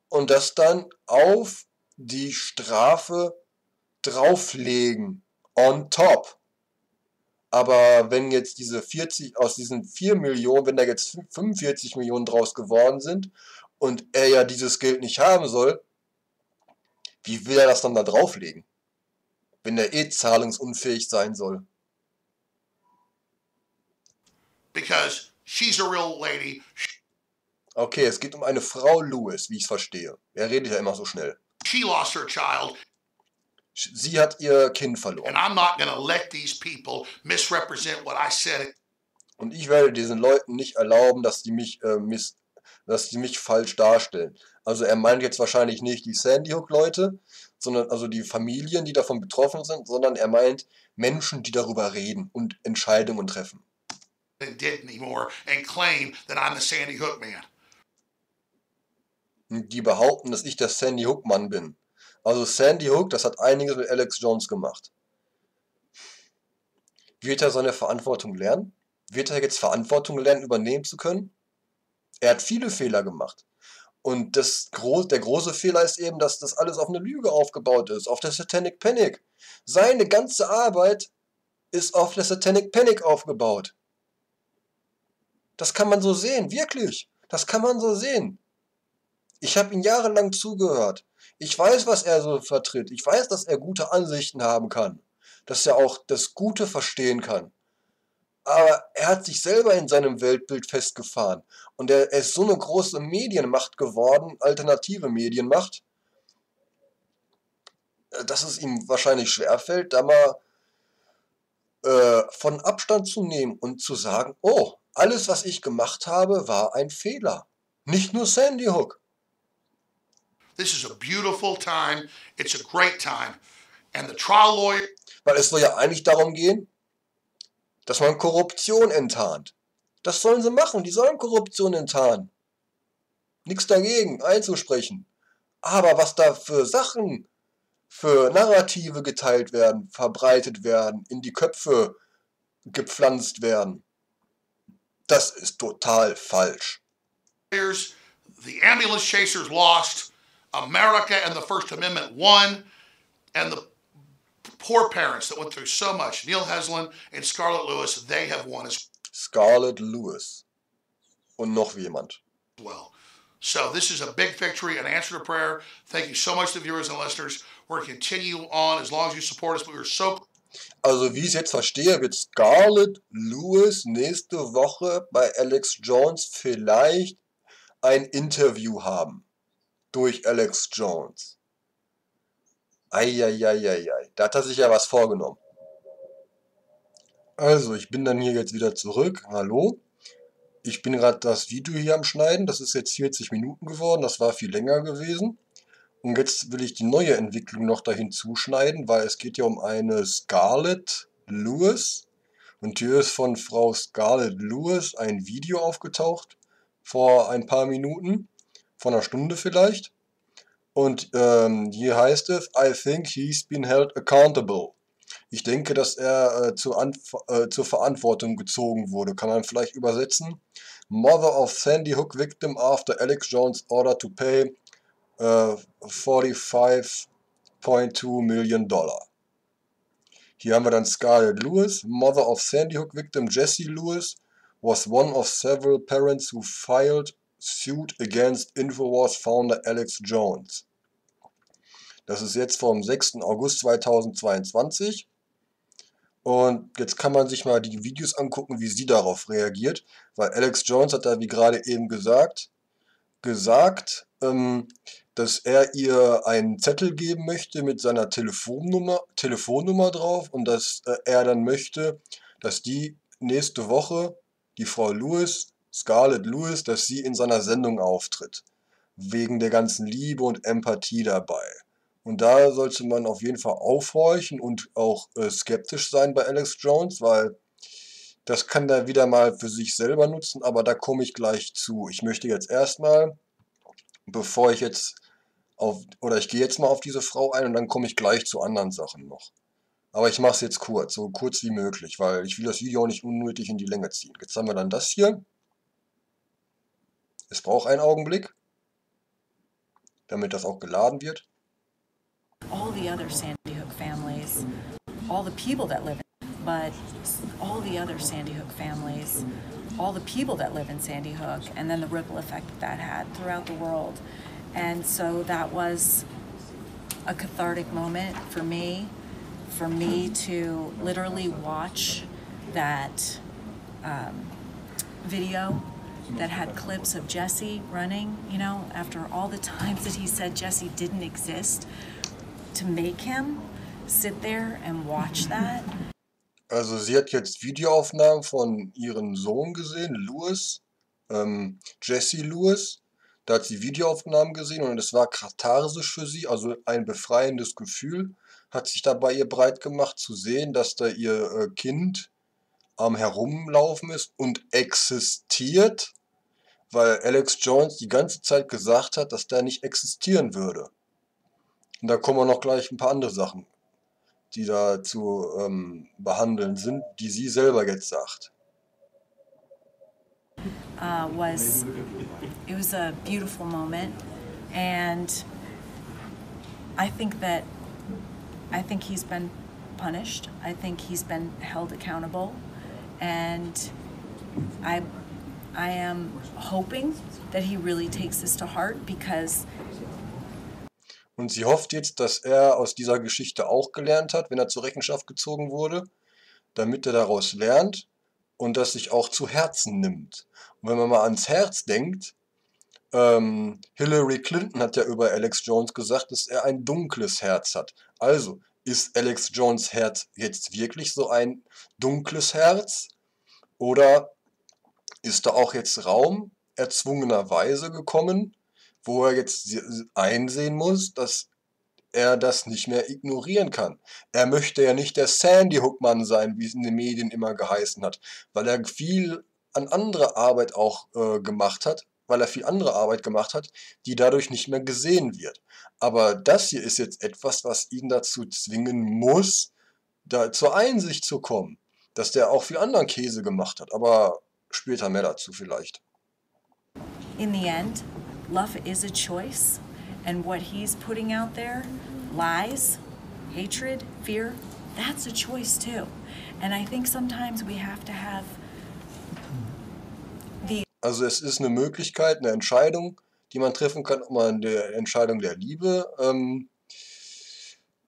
und das dann auf die Strafe drauflegen, on top. Aber wenn jetzt diese 40, aus diesen 4 Millionen, wenn da jetzt 45 Millionen draus geworden sind und er ja dieses Geld nicht haben soll, wie will er das dann da drauflegen? Wenn er eh zahlungsunfähig sein soll. Because she's a real lady. Okay, es geht um eine Frau Lewis, wie ich es verstehe. Er redet ja immer so schnell. She lost her child. Sie hat ihr Kind And verloren. I'm not going to let these people misrepresent what I said Und ich werde diesen Leuten nicht erlauben, dass die mich, äh, miss, dass die mich falsch darstellen. Also er meint jetzt wahrscheinlich nicht die Sandy Hook Leute, sondern also die Familien, die davon betroffen sind, sondern er meint Menschen, die darüber reden und Entscheidungen treffen. And did anymore and claim that I'm the Sandy Hook man. Die behaupten, dass ich der Sandy Hook Mann bin. Also Sandy Hook, das hat einiges mit Alex Jones gemacht. Wird er seine Verantwortung lernen? Wird er jetzt Verantwortung lernen, übernehmen zu können? Er hat viele Fehler gemacht. Und das der große Fehler ist eben, dass das alles auf eine Lüge aufgebaut ist, auf der Satanic Panic. Seine ganze Arbeit ist auf der Satanic Panic aufgebaut. Das kann man so sehen, wirklich. Das kann man so sehen. Ich habe ihm jahrelang zugehört. Ich weiß, was er so vertritt. Ich weiß, dass er gute Ansichten haben kann. Dass er auch das Gute verstehen kann. Aber er hat sich selber in seinem Weltbild festgefahren. Und er, ist so eine große Medienmacht geworden, alternative Medienmacht, dass es ihm wahrscheinlich schwerfällt, da mal äh, von Abstand zu nehmen und zu sagen, oh, alles, was ich gemacht habe, war ein Fehler. Nicht nur Sandy Hook. This is a beautiful time. It's a great time. And the trial lawyer Weil es soll ja eigentlich darum gehen, dass man Korruption enttarnt. Das sollen sie machen, die sollen Korruption enttarnen. Nichts dagegen, einzusprechen. Aber was da für Sachen, für Narrative geteilt werden, verbreitet werden, in die Köpfe gepflanzt werden, das ist total falsch. the ambulance chasers lost, America and the First Amendment won, and the poor parents that went through so much, Neil Heslin and Scarlett Lewis, they have won as Scarlett Lewis. Und noch jemand. well. So this is a big victory, an answer to prayer. Thank you so much to viewers and listeners. We're going to continue on as long as you support us. We were so Also wie ich es jetzt verstehe, wird Scarlett Lewis nächste Woche bei Alex Jones vielleicht ein Interview haben. Durch Alex Jones. Eieieiei, da hat er sich ja was vorgenommen. Also, ich bin dann hier jetzt wieder zurück. Hallo. Ich bin gerade das Video hier am Schneiden. Das ist jetzt 40 Minuten geworden. Das war viel länger gewesen. Und jetzt will ich die neue Entwicklung noch dahin zuschneiden, weil es geht ja um eine Scarlett Lewis. Und hier ist von Frau Scarlett Lewis ein Video aufgetaucht vor ein paar Minuten, vor einer Stunde vielleicht. Und ähm, hier heißt es, I think he's been held accountable. Ich denke, dass er äh, zur, äh, zur Verantwortung gezogen wurde. Kann man vielleicht übersetzen? Mother of Sandy Hook victim after Alex Jones order to pay äh, 45.2 Million Dollar. Hier haben wir dann Scarlett Lewis, Mother of Sandy Hook victim Jesse Lewis, was one of several parents who filed suit against Infowars founder Alex Jones. Das ist jetzt vom 6. August 2022. Und jetzt kann man sich mal die Videos angucken, wie sie darauf reagiert. Weil Alex Jones hat da, wie gerade eben gesagt, gesagt, ähm, dass er ihr einen Zettel geben möchte mit seiner Telefonnummer, Telefonnummer drauf und dass äh, er dann möchte, dass die nächste Woche, die Frau Lewis, Scarlett Lewis, dass sie in seiner Sendung auftritt. Wegen der ganzen Liebe und Empathie dabei. Und da sollte man auf jeden Fall aufhorchen und auch äh, skeptisch sein bei Alex Jones, weil das kann er wieder mal für sich selber nutzen, aber da komme ich gleich zu. Ich möchte jetzt erstmal, bevor ich jetzt auf, oder ich gehe jetzt mal auf diese Frau ein und dann komme ich gleich zu anderen Sachen noch. Aber ich mache es jetzt kurz, so kurz wie möglich, weil ich will das Video auch nicht unnötig in die Länge ziehen. Jetzt haben wir dann das hier. Es braucht einen Augenblick, damit das auch geladen wird. all the other Sandy Hook families, all the people that live in, but all the other Sandy Hook families, all the people that live in Sandy Hook, and then the ripple effect that that had throughout the world. And so that was a cathartic moment for me, for me to literally watch that um, video that had clips of Jesse running, you know, after all the times that he said Jesse didn't exist, to make him sit there and watch that. Also sie hat jetzt Videoaufnahmen von ihrem Sohn gesehen, Louis, ähm, Jesse Lewis. Da hat sie Videoaufnahmen gesehen und es war katharsisch für sie, also ein befreiendes Gefühl hat sich da bei ihr breit gemacht, zu sehen, dass da ihr äh, Kind am Herumlaufen ist und existiert, weil Alex Jones die ganze Zeit gesagt hat, dass der nicht existieren würde. Und da kommen auch noch gleich ein paar andere Sachen, die da zu ähm, behandeln sind, die sie selber jetzt sagt. Uh, was it was a beautiful moment. And i think that i think he's been punished. I think he's been held accountable. And i i am hoping that he really takes this to heart because Und sie hofft jetzt, dass er aus dieser Geschichte auch gelernt hat, wenn er zur Rechenschaft gezogen wurde, damit er daraus lernt und das sich auch zu Herzen nimmt. Und wenn man mal ans Herz denkt, ähm, Hillary Clinton hat ja über Alex Jones gesagt, dass er ein dunkles Herz hat. Also, ist Alex Jones Herz jetzt wirklich so ein dunkles Herz? Oder ist da auch jetzt Raum erzwungenerweise gekommen, wo er jetzt einsehen muss, dass er das nicht mehr ignorieren kann. Er möchte ja nicht der Sandy Hook-Mann sein, wie es in den Medien immer geheißen hat, weil er viel an andere Arbeit auch äh, gemacht hat, weil er viel andere Arbeit gemacht hat, die dadurch nicht mehr gesehen wird. Aber das hier ist jetzt etwas, was ihn dazu zwingen muss, da zur Einsicht zu kommen, dass der auch viel anderen Käse gemacht hat. Aber später mehr dazu vielleicht. In the end, love is a choice, and what he's putting out there, lies, hatred, fear, that's a choice too. And I think sometimes we have to have the Also es ist eine Möglichkeit, eine Entscheidung, die man treffen kann, ob man die Entscheidung der Liebe ähm,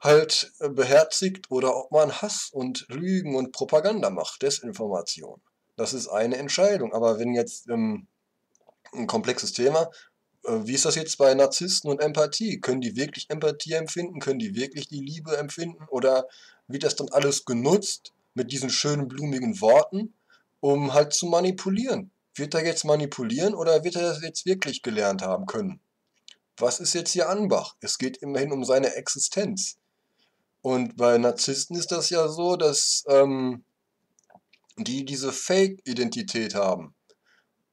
halt beherzigt oder ob man Hass und Lügen und Propaganda macht, Desinformation. Das ist eine Entscheidung. Aber wenn jetzt ähm, ein komplexes Thema, wie ist das jetzt bei Narzissten und Empathie? Können die wirklich Empathie empfinden? Können die wirklich die Liebe empfinden? Oder wird das dann alles genutzt mit diesen schönen blumigen Worten, um halt zu manipulieren? Wird er jetzt manipulieren oder wird er das jetzt wirklich gelernt haben können? Was ist jetzt hier Anbach? Es geht immerhin um seine Existenz. Und bei Narzissten ist das ja so, dass ähm, die diese Fake-Identität haben.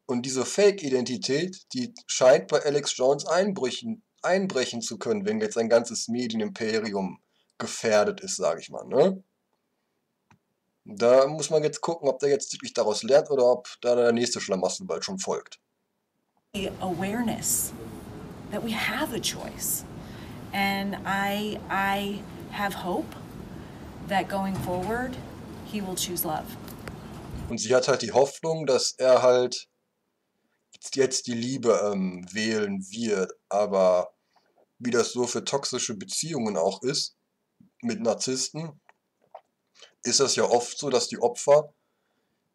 Und diese Fake-Identität, die scheint bei Alex Jones einbrechen, einbrechen zu können, wenn jetzt ein ganzes Medienimperium gefährdet ist, sage ich mal. Ne? Da muss man jetzt gucken, ob der jetzt wirklich daraus lernt oder ob da der nächste Schlamassel bald schon folgt. awareness that we have a choice. And I, I have hope that going forward, he will choose love. Und sie hat halt die Hoffnung, dass er halt jetzt die Liebe ähm, wählen wird. Aber wie das so für toxische Beziehungen auch ist, mit Narzissten, ist das ja oft so, dass die Opfer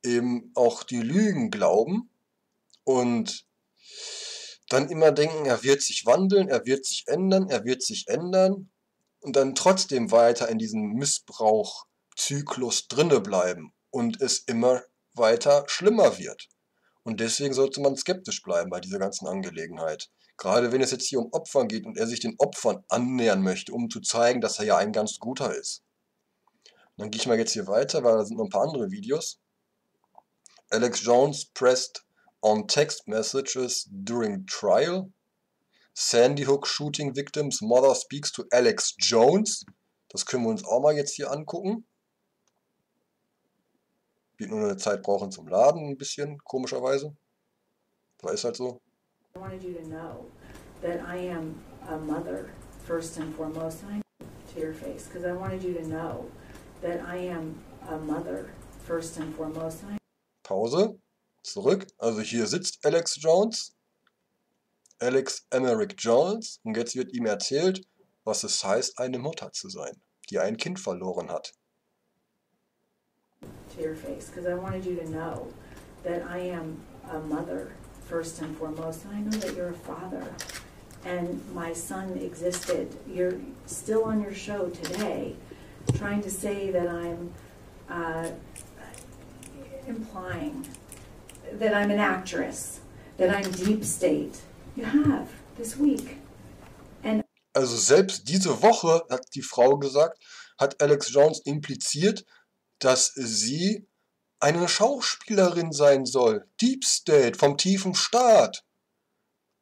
eben auch die Lügen glauben und dann immer denken, er wird sich wandeln, er wird sich ändern, er wird sich ändern und dann trotzdem weiter in diesem Missbrauchzyklus drinne bleiben und es immer weiter schlimmer wird. Und deswegen sollte man skeptisch bleiben bei dieser ganzen Angelegenheit. Gerade wenn es jetzt hier um Opfer geht und er sich den Opfern annähern möchte, um zu zeigen, dass er ja ein ganz guter ist. Dann gehe ich mal jetzt hier weiter, weil da sind noch ein paar andere Videos. Alex Jones pressed on text messages during trial. Sandy Hook Shooting Victims Mother speaks to Alex Jones. Das können wir uns auch mal jetzt hier angucken. Wird nur eine Zeit brauchen zum Laden, ein bisschen, komischerweise. Aber ist halt so. I wanted you to know that I am a mother first and foremost. And I to your face because I wanted you to know that I am a mother first and foremost. And I Pause. Zurück. Also hier sitzt Alex Jones. Alex Emerick Jones. Und jetzt wird ihm erzählt, was es heißt, eine Mutter zu sein, die ein Kind verloren hat. Your face because I wanted you to know that I am a mother first and foremost. And I know that you're a father. And my son existed. You're still on your show today trying to say that I'm uh, implying that I'm an actress, that I'm deep state. You have this week. And Also selbst diese Woche, hat die Frau gesagt, hat Alex Jones impliziert, dass sie eine Schauspielerin sein soll. Deep State, vom tiefen Staat.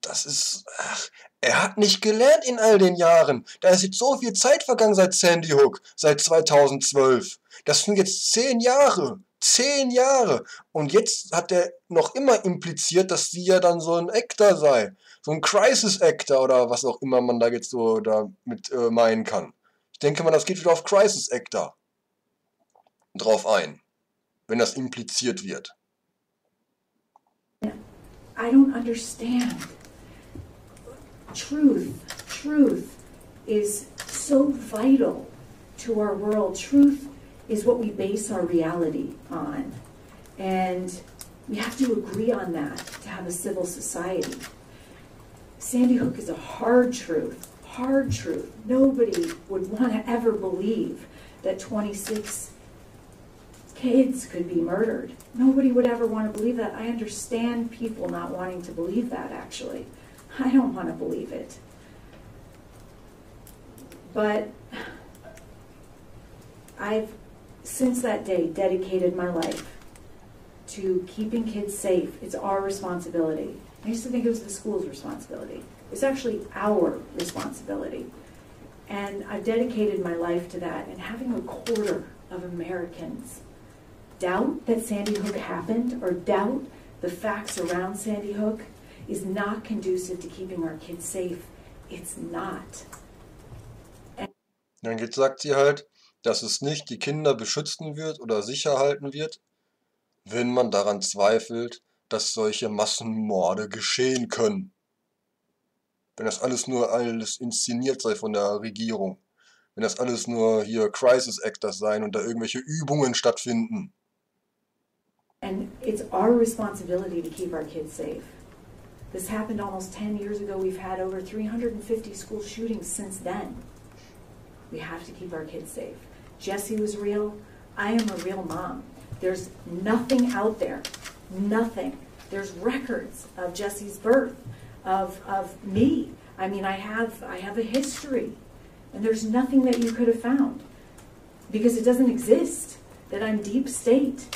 Das ist... Ach, er hat nicht gelernt in all den Jahren. Da ist jetzt so viel Zeit vergangen seit Sandy Hook, seit 2012. Das sind jetzt zehn Jahre. Zehn Jahre. Und jetzt hat er noch immer impliziert, dass sie ja dann so ein Actor sei. So ein Crisis-Actor oder was auch immer man da jetzt so damit äh, meinen kann. Ich denke mal, das geht wieder auf Crisis-Actor drauf ein, wenn das impliziert wird. I don't understand. Truth, truth is so vital to our world. Truth is what we base our reality on. And we have to agree on that to have a civil society. Sandy Hook is a hard truth, hard truth. Nobody would want to ever believe that 26 kids could be murdered. Nobody would ever want to believe that. I understand people not wanting to believe that, actually. I don't want to believe it. But I've, since that day, dedicated my life to keeping kids safe. It's our responsibility. I used to think it was the school's responsibility. It's actually our responsibility. And I've dedicated my life to that. And having a quarter of Americans doubt that Sandy Hook happened or doubt the facts around Sandy Hook is not conducive to keeping our kids safe. It's not. Dann jetzt sagt sie halt, dass es nicht die Kinder beschützen wird oder sicher halten wird, wenn man daran zweifelt, dass solche Massenmorde geschehen können. Wenn das alles nur alles inszeniert sei von der Regierung. Wenn das alles nur hier Crisis Actors seien und da irgendwelche Übungen stattfinden. And it's our responsibility to keep our kids safe. This happened almost 10 years ago. We've had over 350 school shootings since then. We have to keep our kids safe. Jesse was real. I am a real mom. There's nothing out there, nothing. There's records of Jesse's birth, of, of me. I mean, I have, I have a history, and there's nothing that you could have found because it doesn't exist that I'm deep state.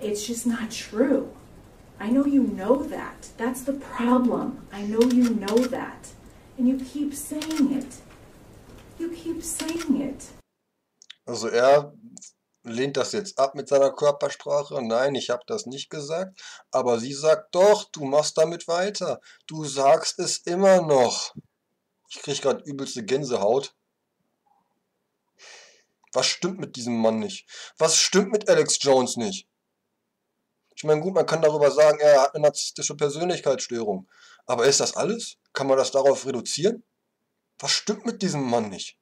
It's just not true. I know you know that. That's the problem. I know you know that. And you keep saying it. You keep saying it. Also er lehnt das jetzt ab mit seiner Körpersprache. Nein, ich habe das nicht gesagt. Aber sie sagt doch, du machst damit weiter. Du sagst es immer noch. Ich kriege gerade übelste Gänsehaut. Was stimmt mit diesem Mann nicht? Was stimmt mit Alex Jones nicht? Ich meine, gut, man kann darüber sagen, er hat eine narzisstische Persönlichkeitsstörung. Aber ist das alles? Kann man das darauf reduzieren? Was stimmt mit diesem Mann nicht?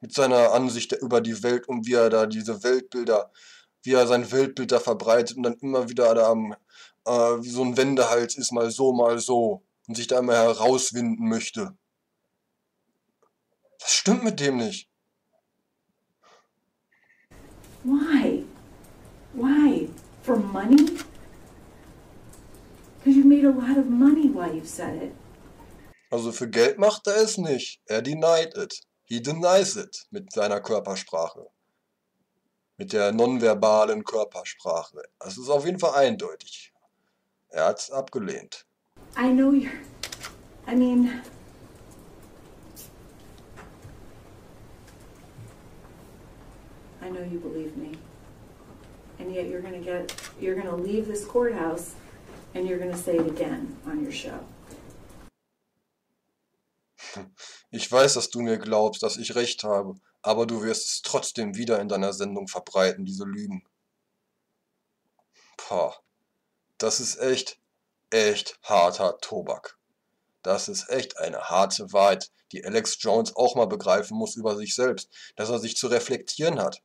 Mit seiner Ansicht über die Welt und wie er da diese Weltbilder, wie er sein Weltbild da verbreitet und dann immer wieder da am, äh, wie so ein Wendehals ist, mal so, mal so und sich da immer herauswinden möchte. Was stimmt mit dem nicht? Why? Why? For money? Because you made a lot of money while you've said it. Also für Geld macht er es nicht. Er denied it. He denies it mit seiner Körpersprache. Mit der nonverbalen Körpersprache. Das ist auf jeden Fall eindeutig. Er hat es abgelehnt. I know you're. I mean. I know you believe me. And yet you're gonna get, you're gonna leave this courthouse and you're gonna say it again on your show. Ich weiß, dass du mir glaubst, dass ich recht habe, aber du wirst es trotzdem wieder in deiner Sendung verbreiten, diese Lügen. Pah, das ist echt, echt harter Tobak. Das ist echt eine harte Wahrheit, die Alex Jones auch mal begreifen muss über sich selbst, dass er sich zu reflektieren hat.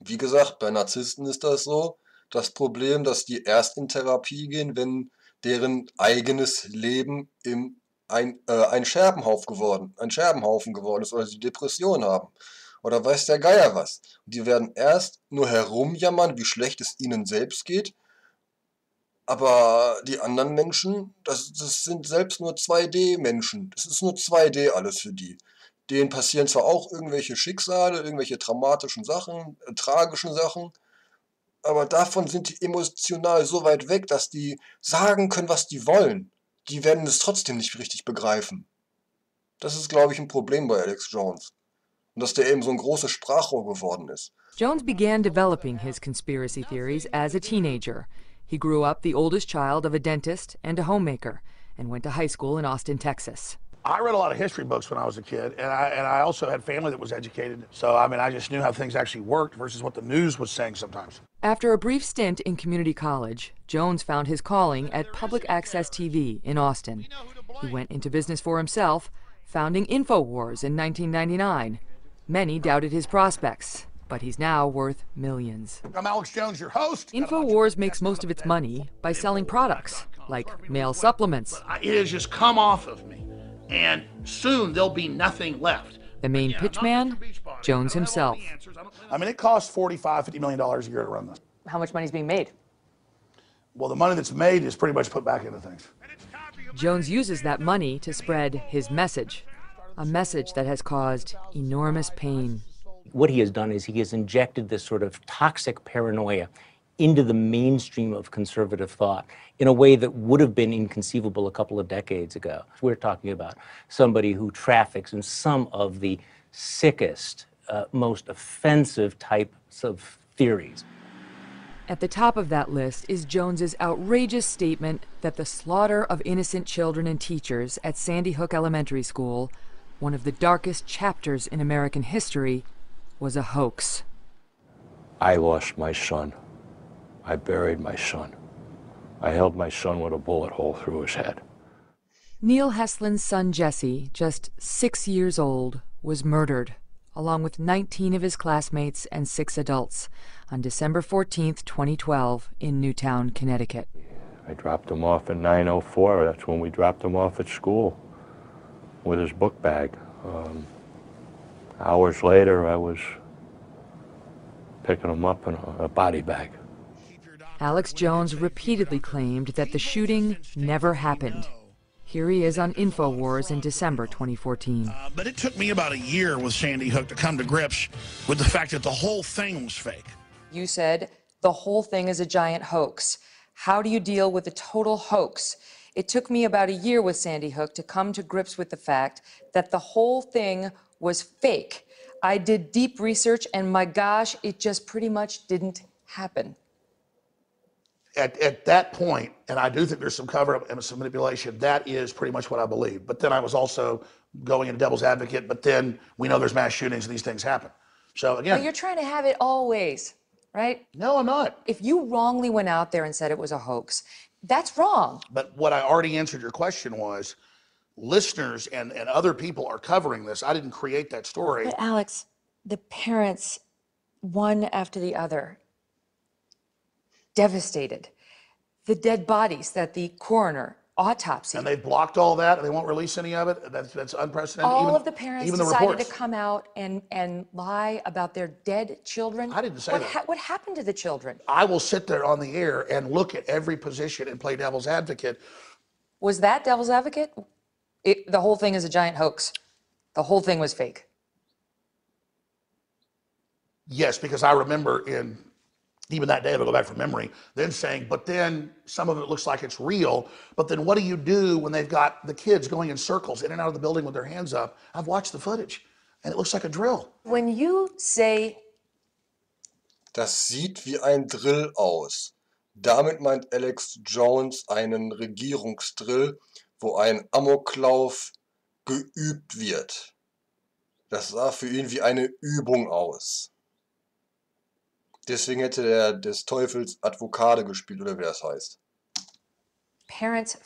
Wie gesagt, bei Narzissten ist das so, das Problem, dass die erst in Therapie gehen, wenn deren eigenes Leben im ein, äh, ein Scherbenhaufen geworden, ein Scherbenhaufen geworden ist oder sie Depression haben. Oder weiß der Geier was. Die werden erst nur herumjammern, wie schlecht es ihnen selbst geht. Aber die anderen Menschen, das, das sind selbst nur 2D-Menschen. Das ist nur 2D alles für die. Denen passieren zwar auch irgendwelche Schicksale, irgendwelche traumatischen Sachen, äh, tragischen Sachen, aber davon sind die emotional so weit weg, dass die sagen können, was die wollen die werden es trotzdem nicht richtig begreifen. Das ist, glaube ich, ein Problem bei Alex Jones. Und dass der eben so ein großes Sprachrohr geworden ist. Jones began developing his conspiracy theories as a teenager. He grew up the oldest child of a dentist and a homemaker and went to high school in Austin, Texas. I read a lot of history books when I was a kid, and I, and I also had family that was educated. So, I mean, I just knew how things actually worked versus what the news was saying sometimes. After a brief stint in community college, Jones found his calling at public access TV in Austin. He went into business for himself, founding InfoWars in 1999. Many doubted his prospects, but he's now worth millions. I'm Alex Jones, your host. InfoWars makes most of its money by selling products like male supplements. It has just come off of me, and soon there'll be nothing left. The main pitchman, Jones himself. I mean, it costs 45, 50 million dollars a year to run this. How much money's being made? Well, the money that's made is pretty much put back into things. Jones uses that money to spread his message, a message that has caused enormous pain. What he has done is he has injected this sort of toxic paranoia into the mainstream of conservative thought in a way that would have been inconceivable a couple of decades ago. We're talking about somebody who traffics in some of the sickest, uh, most offensive types of theories. At the top of that list is Jones's outrageous statement that the slaughter of innocent children and teachers at Sandy Hook Elementary School, one of the darkest chapters in American history, was a hoax. I lost my son. I buried my son. I held my son with a bullet hole through his head. Neil Heslin's son Jesse, just six years old, was murdered, along with 19 of his classmates and six adults, on December 14, 2012, in Newtown, Connecticut. I dropped him off in 904. That's when we dropped him off at school with his book bag. Um, hours later, I was picking him up in a, a body bag. Alex Jones repeatedly claimed that the shooting never happened. Here he is on InfoWars in December 2014. Uh, but it took me about a year with Sandy Hook to come to grips with the fact that the whole thing was fake. You said the whole thing is a giant hoax. How do you deal with a total hoax? It took me about a year with Sandy Hook to come to grips with the fact that the whole thing was fake. I did deep research, and my gosh, it just pretty much didn't happen. At, at that point, and I do think there's some cover up and some manipulation, that is pretty much what I believe. But then I was also going into devil's advocate, but then we know there's mass shootings and these things happen. So again, But you're trying to have it always, right? no, I'm not. If you wrongly went out there and said it was a hoax, that's wrong. But what I already answered your question was listeners and, and other people are covering this. I didn't create that story. But Alex, the parents, one after the other, devastated. The dead bodies that the coroner autopsy. And they blocked all that and they won't release any of it. That's, that's unprecedented. all even, of the parents even the decided reports. to come out and, and lie about their dead children. I didn't say what that. what happened to the children? I will sit there on the air and look at every position and play devil's advocate. Was that devil's advocate? It, the whole thing is a giant hoax. The whole thing was fake. Yes, because I remember in even that day, if I go back from memory, then saying, but then some of it looks like it's real. But then what do you do when they've got the kids going in circles in and out of the building with their hands up? I've watched the footage and it looks like a drill. When you say Das sieht wie ein Drill aus. Damit meint Alex Jones einen Regierungsdrill, wo ein Amoklauf geübt wird. Das sah für ihn wie eine Übung aus. Deswegen hätte er des Teufels Advokate gespielt, oder wie das heißt. parents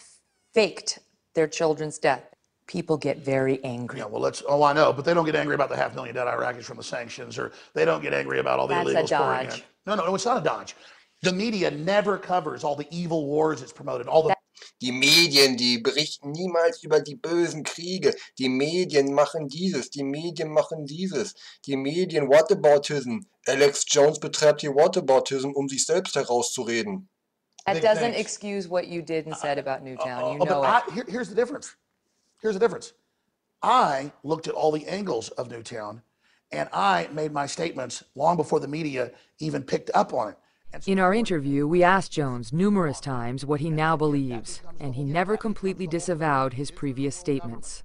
faked their children's death, people get very angry. Yeah, well, let's. Oh, I know, but they don't get angry about the half million dead Iraqis from the sanctions, or they don't get angry about all the That's a illegals pouring in. dodge. No, no, no, it's not a dodge. The media never covers all the evil wars it's promoted, all the Die Medien, die berichten niemals über die bösen Kriege. Die Medien machen dieses, die Medien machen dieses. Die Medien Whataboutism. Alex Jones betreibt hier Whataboutism, um sich selbst herauszureden. That doesn't thanks. excuse what you did and said about Newtown. You Oh, know but it. I, here, here's the difference. Here's the difference. I looked at all the angles of Newtown, and I made my statements long before the media even picked up on it. In our interview, we asked Jones numerous times what he now believes, and he never completely disavowed his previous statements.